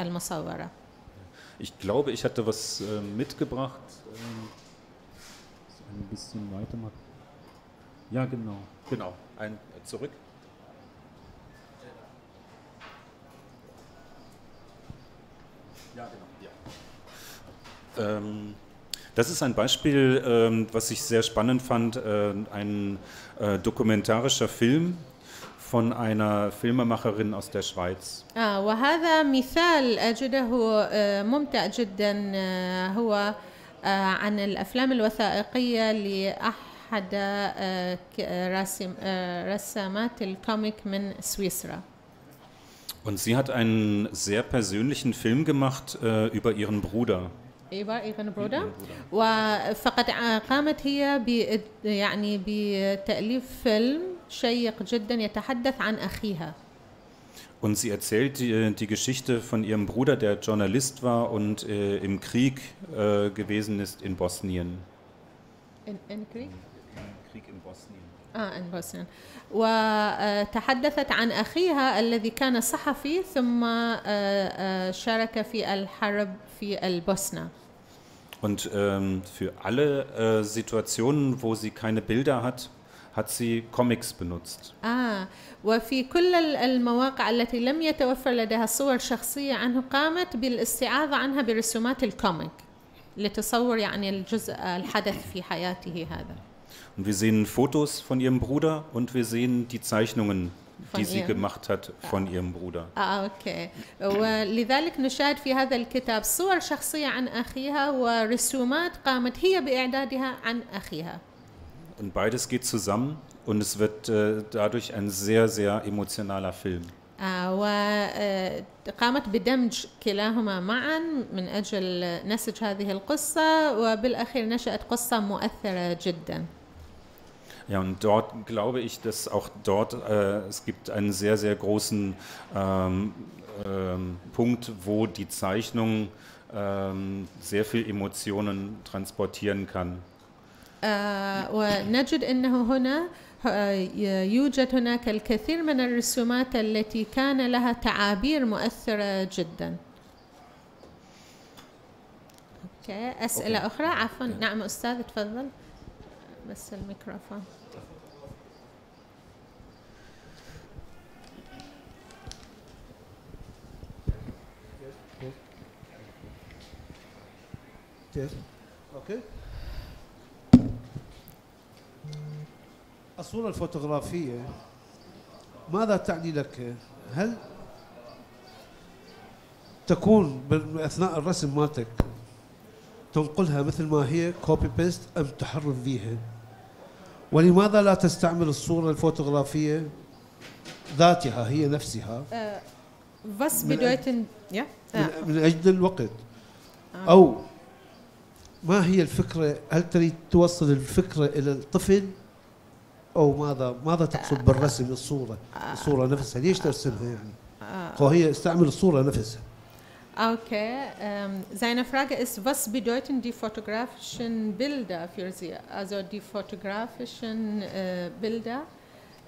[SPEAKER 1] المصورة
[SPEAKER 2] Ich glaube, ich hatte was äh, mitgebracht. Ähm, so ein bisschen weiter mal. Ja, genau. Genau. Ein, äh, zurück. Ähm, das ist ein Beispiel, ähm, was ich sehr spannend fand. Äh, ein äh, dokumentarischer Film von einer Filmemacherin aus der Schweiz.
[SPEAKER 1] آه وهذا مثال أجده آه ممتع جدا آه هو آه عن الأفلام الوثائقية لأحد آه ك- آه، راسم آه رسامات الكوميك من سويسرا
[SPEAKER 2] Und sie hat einen sehr persönlichen Film gemacht äh, über ihren Bruder.
[SPEAKER 1] إيبا إيغن برودا وفقد ع- قامت هي ب يعني بتأليف فيلم شيق جدا يتحدث عن أخيها
[SPEAKER 2] Und sie erzählt die, die Geschichte von ihrem Bruder, der Journalist war und äh, im Krieg äh, gewesen ist in Bosnien.
[SPEAKER 1] إن كريك؟
[SPEAKER 2] Im Krieg in Bosnien.
[SPEAKER 1] آه إن بوسنيا وتحدثت عن أخيها الذي كان صحفي ثم آه، آه، شارك في الحرب في البوسنة
[SPEAKER 2] Und ähm, für alle äh, Situationen, wo sie keine Bilder hat, hat sie Comics benutzt.
[SPEAKER 1] آه وفي كل ال- المواقع التي لم يتوفر لديها صور شخصية عنه قامت بالاستعاذة عنها برسومات الكوميك لتصور يعني الجزء الحدث في حياته هذا
[SPEAKER 2] Und wir sehen Fotos von ihrem Bruder und wir sehen die Zeichnungen,
[SPEAKER 1] Von
[SPEAKER 2] die sie gemacht hat von ihrem Bruder.
[SPEAKER 1] آه أوكي ولذلك نشاهد في هذا الكتاب صور شخصية عن أخيها ورسومات قامت هي بإعدادها عن أخيها
[SPEAKER 2] Und beides geht zusammen und es wird äh, dadurch ein sehr, sehr emotionaler Film.
[SPEAKER 1] وقامت بدمج كلاهما معا من أجل نسج هذه القصة وبالأخير نشأت قصة مؤثرة جدا
[SPEAKER 2] Ja, und dort glaube ich, dass auch dort äh, es gibt einen sehr, sehr großen ähm, ähm, Punkt, wo die Zeichnung ähm, sehr viel Emotionen transportieren kann.
[SPEAKER 1] آه ونجد أنه هنا آه، يوجد هناك الكثير من الرسومات التي كان لها تعابير مؤثرة جدا أوكي أسئلة
[SPEAKER 2] أوكي.
[SPEAKER 1] أخرى عفوا نعم أستاذ تفضل بس الميكروفون
[SPEAKER 5] كيف؟ أوكي الصورة الفوتوغرافية ماذا تعني لك؟ هل تكون أثناء الرسم مالتك تنقلها مثل ما هي كوبي بيست أم تحرف فيها؟ ولماذا لا تستعمل الصورة الفوتوغرافية ذاتها هي نفسها من
[SPEAKER 1] bedeuten ja
[SPEAKER 5] من,
[SPEAKER 1] آه.
[SPEAKER 5] من أجل الوقت أو ما هي الفكرة هل تريد توصل الفكرة إلى الطفل أو ماذا ماذا تقصد بالرسم الصورة الصورة نفسها ليش ترسمها يعني هو هي استعمل الصورة نفسها
[SPEAKER 1] Okay, ähm, seine Frage ist, was bedeuten die fotografischen Bilder für Sie? Also die fotografischen äh, Bilder,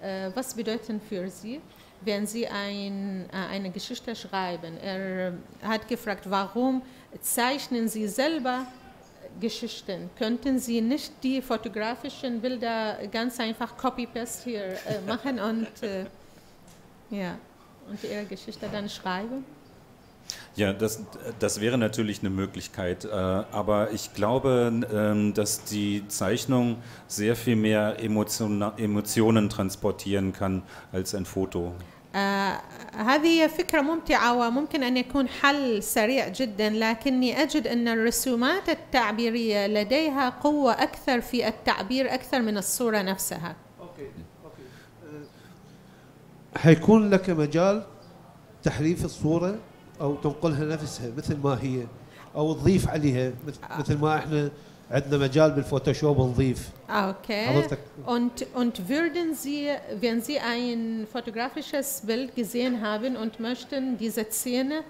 [SPEAKER 1] äh, was bedeuten für Sie, wenn Sie ein, äh, eine Geschichte schreiben? Er hat gefragt, warum zeichnen Sie selber Geschichten? Könnten Sie nicht die fotografischen Bilder ganz einfach Copy-Paste hier äh, machen und, äh, ja, und Ihre Geschichte dann schreiben?
[SPEAKER 2] Ja, das, das wäre natürlich eine Möglichkeit, äh, aber ich glaube, ähm, dass die Zeichnung sehr viel mehr Emotion, Emotionen transportieren kann als ein Foto.
[SPEAKER 1] آه هذه فكرة ممتعة وممكن أن يكون حل سريع جدا لكني أجد أن الرسومات التعبيرية لديها قوة أكثر في التعبير أكثر من الصورة نفسها.
[SPEAKER 5] حيكون لك مجال تحريف الصورة أو تنقلها نفسها مثل ما هي أو تضيف عليها مثل, مثل ما إحنا عندنا مجال بالفوتوشوب نضيف
[SPEAKER 1] Okay.
[SPEAKER 5] حضرتك
[SPEAKER 1] Und, und würden Sie, wenn Sie ein fotografisches Bild gesehen haben und möchten diese Szene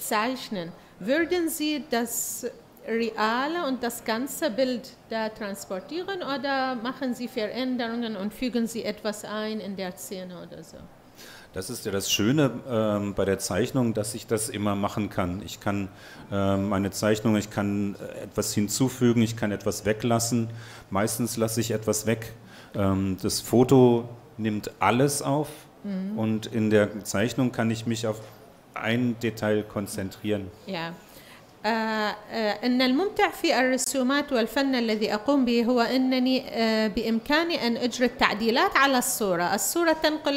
[SPEAKER 1] zeichnen, würden Sie das reale und das ganze Bild da transportieren oder machen Sie Veränderungen und fügen Sie etwas ein in der Szene oder so?
[SPEAKER 2] Das ist ja das Schöne ähm, bei der Zeichnung, dass ich das immer machen kann. Ich kann ähm, meine Zeichnung, ich kann äh, etwas hinzufügen, ich kann etwas weglassen. Meistens lasse ich etwas weg. Ähm, das Foto nimmt alles auf und in der Zeichnung kann ich mich auf ein Detail konzentrieren.
[SPEAKER 1] Yeah. آه، آه، أن الممتع في الرسومات والفن الذي أقوم به هو أنني آه، بإمكاني أن أجري التعديلات على الصورة. الصورة تنقل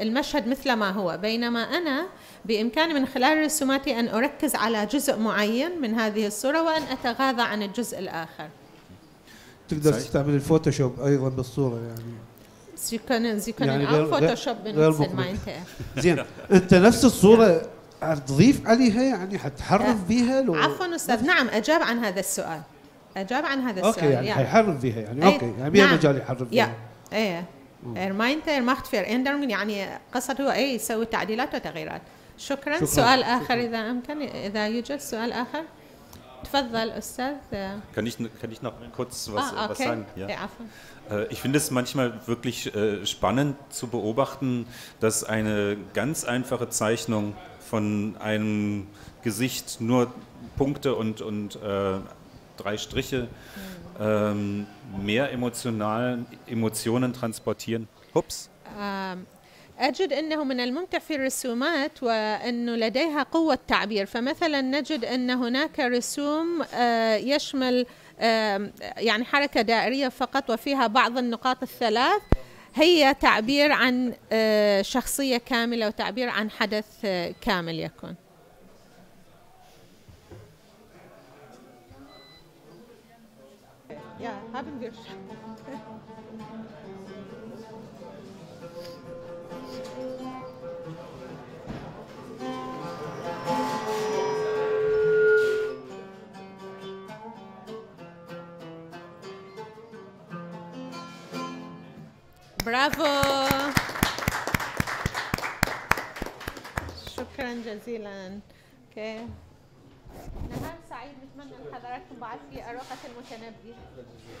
[SPEAKER 1] المشهد مثل ما هو. بينما أنا بإمكاني من خلال رسوماتي أن أركز على جزء معين من هذه الصورة وأن أتغاضى عن الجزء الآخر.
[SPEAKER 5] تقدر تستعمل الفوتوشوب أيضا بالصورة يعني.
[SPEAKER 1] زي كان زي كان
[SPEAKER 5] يعني
[SPEAKER 1] فوتوشوب
[SPEAKER 5] غير غير زين أنت نفس الصورة تضيف عليها يعني حتحرف بيها لو
[SPEAKER 1] عفوا استاذ نعم اجاب عن هذا السؤال. اجاب عن هذا
[SPEAKER 5] اوكي
[SPEAKER 1] السؤال.
[SPEAKER 5] يعني
[SPEAKER 1] yeah.
[SPEAKER 5] حيحرف فيها يعني
[SPEAKER 1] إيه،
[SPEAKER 5] اوكي يعني بيها
[SPEAKER 1] نعم.
[SPEAKER 5] مجال يحرف
[SPEAKER 1] Ja,
[SPEAKER 5] فيها
[SPEAKER 1] ايه er meinte er macht Veränderungen يعني قصد هو ايه يسوي تعديلات وتغييرات شكرا,
[SPEAKER 5] شكراً.
[SPEAKER 1] سؤال اخر اذا امكن اذا يوجد سؤال اخر تفضل استاذ
[SPEAKER 2] Kann ich, kann ich noch kurz was,
[SPEAKER 1] اه
[SPEAKER 2] was
[SPEAKER 1] اوكي
[SPEAKER 2] sagen?
[SPEAKER 1] إيه، عفوا
[SPEAKER 2] Äh, Ich finde es manchmal wirklich äh, spannend zu beobachten, dass eine ganz einfache Zeichnung von einem Gesicht nur Punkte und, und äh, drei Striche ähm, mehr emotional, Emotionen transportieren. Ups.
[SPEAKER 1] أجد أنه من الممتع في الرسومات وأنه لديها قوة تعبير فمثلا نجد أن هناك رسوم آه، يشمل يعني حركة دائرية فقط وفيها بعض النقاط الثلاث هي تعبير عن آه، شخصية كاملة وتعبير عن حدث آه، كامل يكون. Ja, haben wir برافو شكرا جزيلا. أوكي. نهار سعيد نتمنى لحضراتكم بعد في أروقة المتنبي.